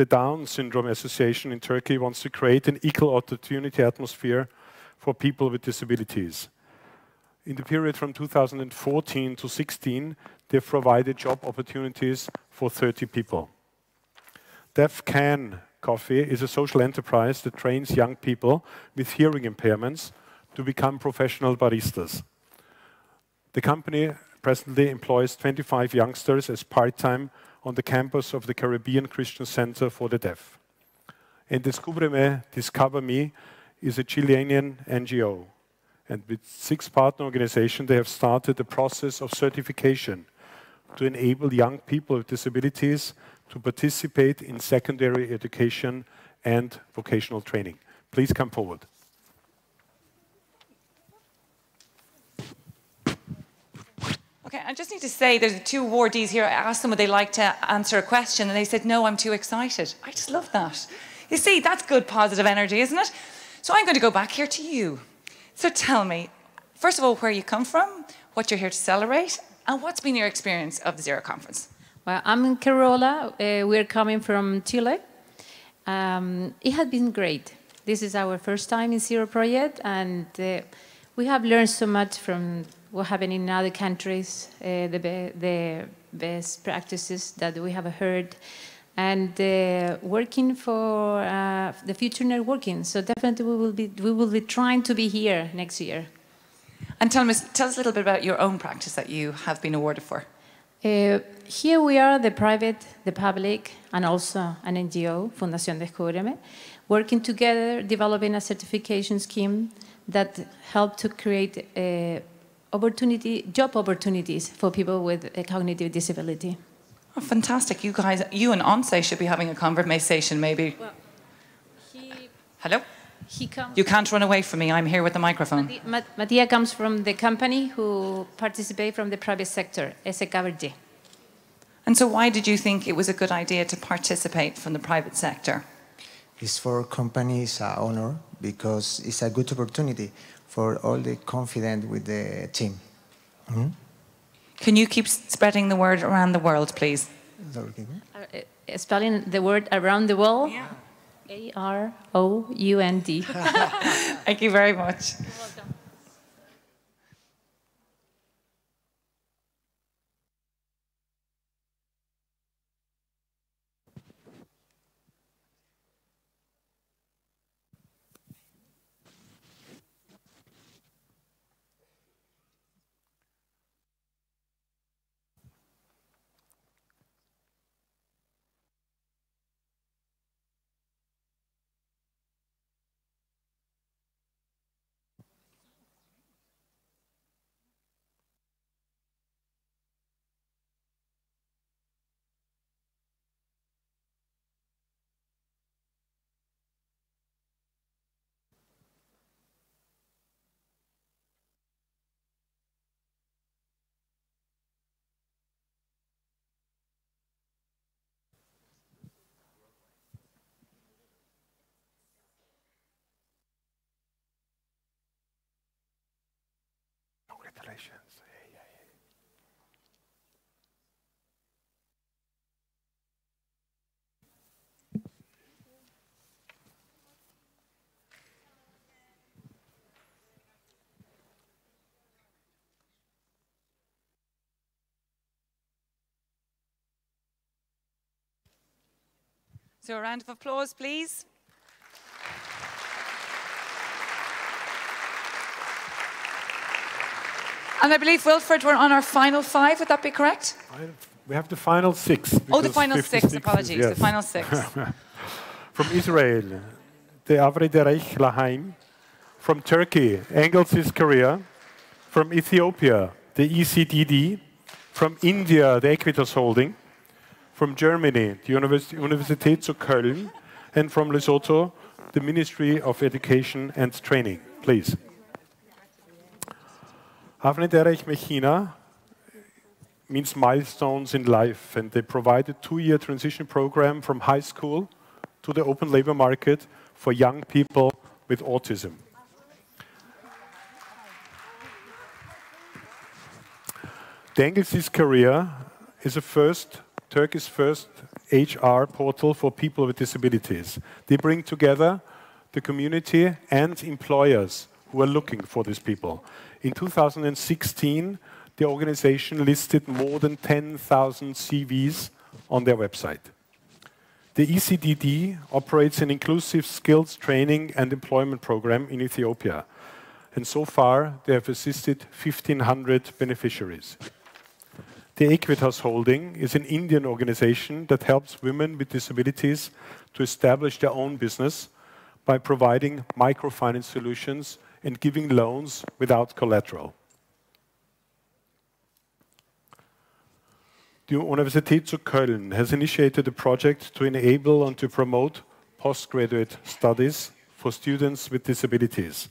The Down Syndrome Association in Turkey wants to create an equal opportunity atmosphere for people with disabilities. In the period from 2014 to 16, they've provided job opportunities for 30 people. Deaf Can Coffee is a social enterprise that trains young people with hearing impairments to become professional baristas. The company presently employs 25 youngsters as part-time on the campus of the Caribbean Christian Center for the Deaf. And Descúbreme, Discover Me, is a Chilean NGO. And with six partner organizations, they have started the process of certification to enable young people with disabilities to participate in secondary education and vocational training. Please come forward. Okay, I just need to say there's two awardees here. I asked them would they like to answer a question, and they said, no, I'm too excited. I just love that. You see, that's good positive energy, isn't it? So I'm going to go back here to you. So tell me, first of all, where you come from, what you're here to celebrate, and what's been your experience of the Zero Conference? Well, I'm in Carola. Uh, we're coming from Chile. Um, it has been great. This is our first time in Zero Project, and uh, we have learned so much from what happened in other countries, uh, the, be the best practices that we have heard, and uh, working for uh, the future networking. So definitely we will be we will be trying to be here next year. And tell us, tell us a little bit about your own practice that you have been awarded for. Uh, here we are, the private, the public, and also an NGO, Fundación Descúbreme, working together, developing a certification scheme that help to create uh, opportunity, job opportunities for people with a cognitive disability. Oh, fantastic. You guys, you and ONCE should be having a conversation maybe. Well, he, Hello? He comes you can't run away from me. I'm here with the microphone. Mati Matia comes from the company who participate from the private sector, SKBG. And so why did you think it was a good idea to participate from the private sector? It's for companies an honor because it's a good opportunity for all the confident with the team. Mm -hmm. Can you keep spreading the word around the world, please? Uh, uh, spelling the word around the world? Yeah. A R O U N D. Thank you very much. So a round of applause, please. And I believe, Wilfred, we're on our final five. Would that be correct? We have the final six. Oh, the final six. Apologies. Yes. The final six. From Israel, the Avnei Derech Lahaim. From Turkey, Engelsiz Kariyer. From Ethiopia, the ECDD. From India, the Equitas Holding. From Germany, the Univers Universität zu Köln. And from Lesotho, the Ministry of Education and Training. Please. Derech Mechina means milestones in life, and they provide a two-year transition program from high school to the open labor market for young people with autism. Engelsiz Kariyer is a first, Turkey's first HR portal for people with disabilities. They bring together the community and employers who are looking for these people. In 2016, the organization listed more than 10,000 CVs on their website. The ECDD operates an inclusive skills training and employment program in Ethiopia. And so far, they have assisted 1,500 beneficiaries. The Equitas Holding is an Indian organization that helps women with disabilities to establish their own business by providing microfinance solutions and giving loans without collateral. The Universität zu Köln has initiated a project to enable and to promote postgraduate studies for students with disabilities.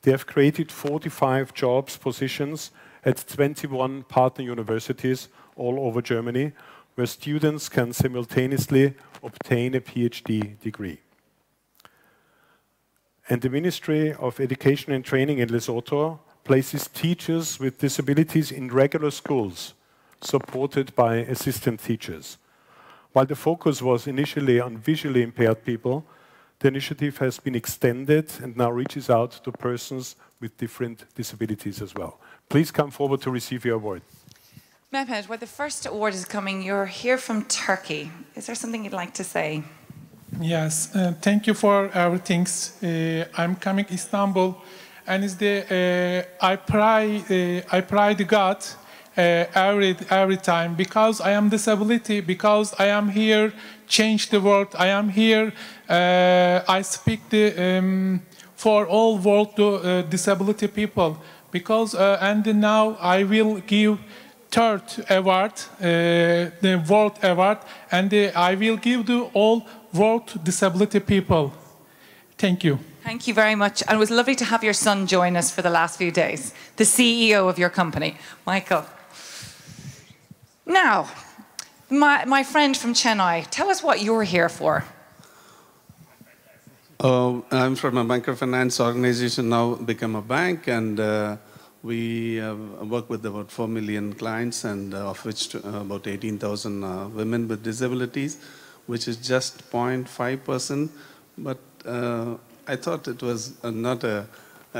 They have created 45 jobs positions at 21 partner universities all over Germany, where students can simultaneously obtain a PhD degree. And the Ministry of Education and Training in Lesotho places teachers with disabilities in regular schools, supported by assistant teachers. While the focus was initially on visually impaired people, the initiative has been extended and now reaches out to persons with different disabilities as well. Please come forward to receive your award. Mehmet, where the first award is coming, you're here from Turkey. Is there something you'd like to say? Yes, uh, thank you for everything. Uh, I'm coming Istanbul, and is the uh, I pray uh, I pray to God uh, every every time because I am disability because I am here change the world. I am here. Uh, I speak the um, for all world to disability people because uh, and now I will give third award, uh, the world award, and uh, I will give to all world disability people. Thank you. Thank you very much. And it was lovely to have your son join us for the last few days, the CEO of your company, Michael. Now, my, my friend from Chennai, tell us what you're here for. Uh, I'm from a microfinance organization, now become a bank, and uh, we uh, work with about 4 million clients, and uh, of which uh, about 18,000 uh, women with disabilities which is just 0.5%, but uh, I thought it was not a,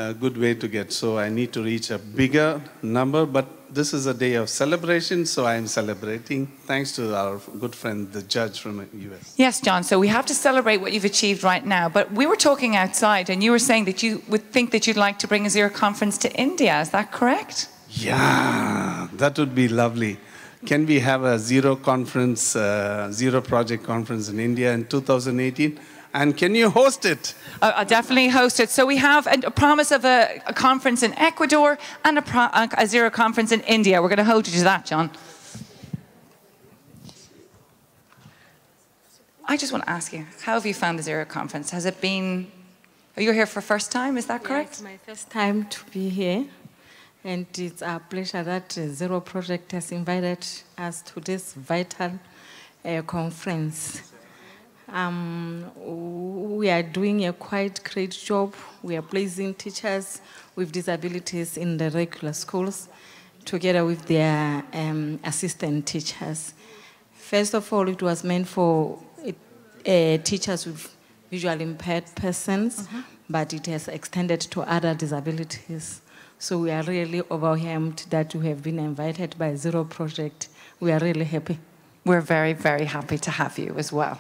a, good way to get. So I need to reach a bigger number, but this is a day of celebration, so I'm celebrating thanks to our good friend, the judge from the US. Yes, John, so we have to celebrate what you've achieved right now, but we were talking outside and you were saying that you would think that you'd like to bring a zero conference to India, is that correct? Yeah, that would be lovely. Can we have a zero conference, uh, zero project conference in India in 2018? And can you host it? Uh, I'll definitely host it. So we have a, a promise of a, a, conference in Ecuador and a, a zero conference in India. We're going to hold you to that, John. I just want to ask you, how have you found the Zero conference? Has it been, are you here for first time, is that correct? Yeah, it's my first time to be here. And it's a pleasure that Zero Project has invited us to this vital uh, conference. Um, we are doing a quite great job. We are placing teachers with disabilities in the regular schools together with their um, assistant teachers. First of all, it was meant for uh, teachers with visually impaired persons, mm -hmm. but it has extended to other disabilities. So we are really overwhelmed that we have been invited by Zero Project. We are really happy. We're very, very happy to have you as well.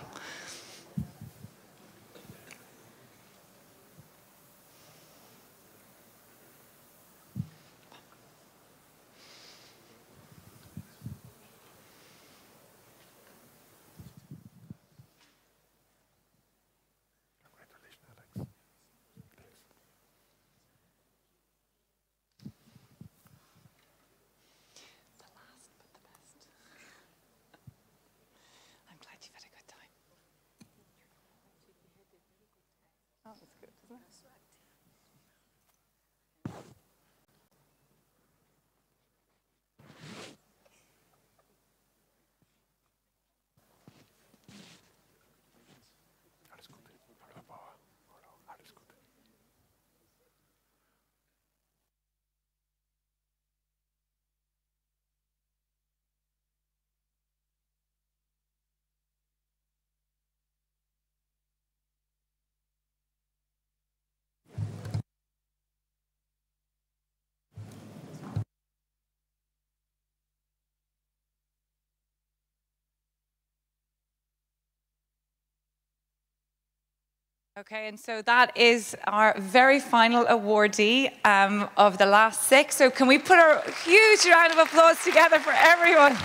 Okay, and so that is our very final awardee um, of the last six. So can we put a huge round of applause together for everyone?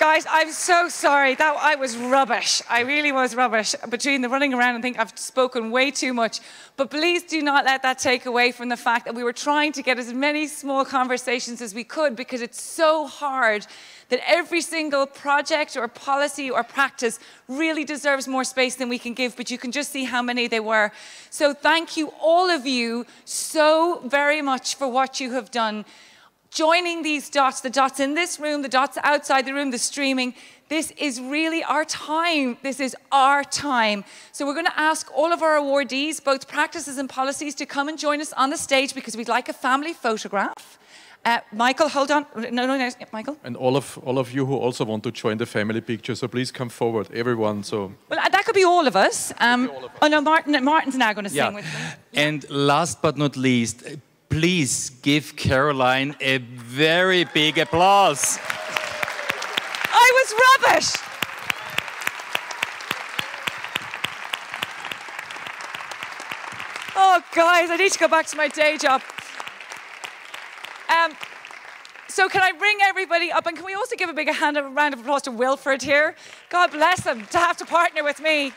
Guys, I'm so sorry. That I was rubbish. I really was rubbish. Between the running around and think I've spoken way too much. But please do not let that take away from the fact that we were trying to get as many small conversations as we could because it's so hard that every single project or policy or practice really deserves more space than we can give, but you can just see how many they were. So thank you, all of you, so very much for what you have done joining these dots, the dots in this room, the dots outside the room, the streaming, this is really our time. This is our time. So we're going to ask all of our awardees, both practices and policies, to come and join us on the stage because we'd like a family photograph. Uh, Michael, hold on. No, no, no, Michael. And all of all of you who also want to join the family picture, so please come forward, everyone. So. Well, that could be all of us. Um, all of us. Oh no, Martin. Martin's now going to yeah. sing with me. And last but not least, please give Caroline a very big applause. I was rubbish. Oh, guys, I need to go back to my day job. Um, so can I bring everybody up? And can we also give a big hand, round of applause to Wilfred here? God bless him to have to partner with me.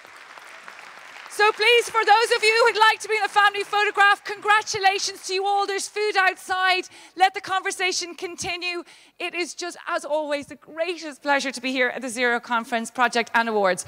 So please, for those of you who'd like to be in a family photograph, congratulations to you all. There's food outside. Let the conversation continue. It is just, as always, the greatest pleasure to be here at the Zero Conference Project and Awards.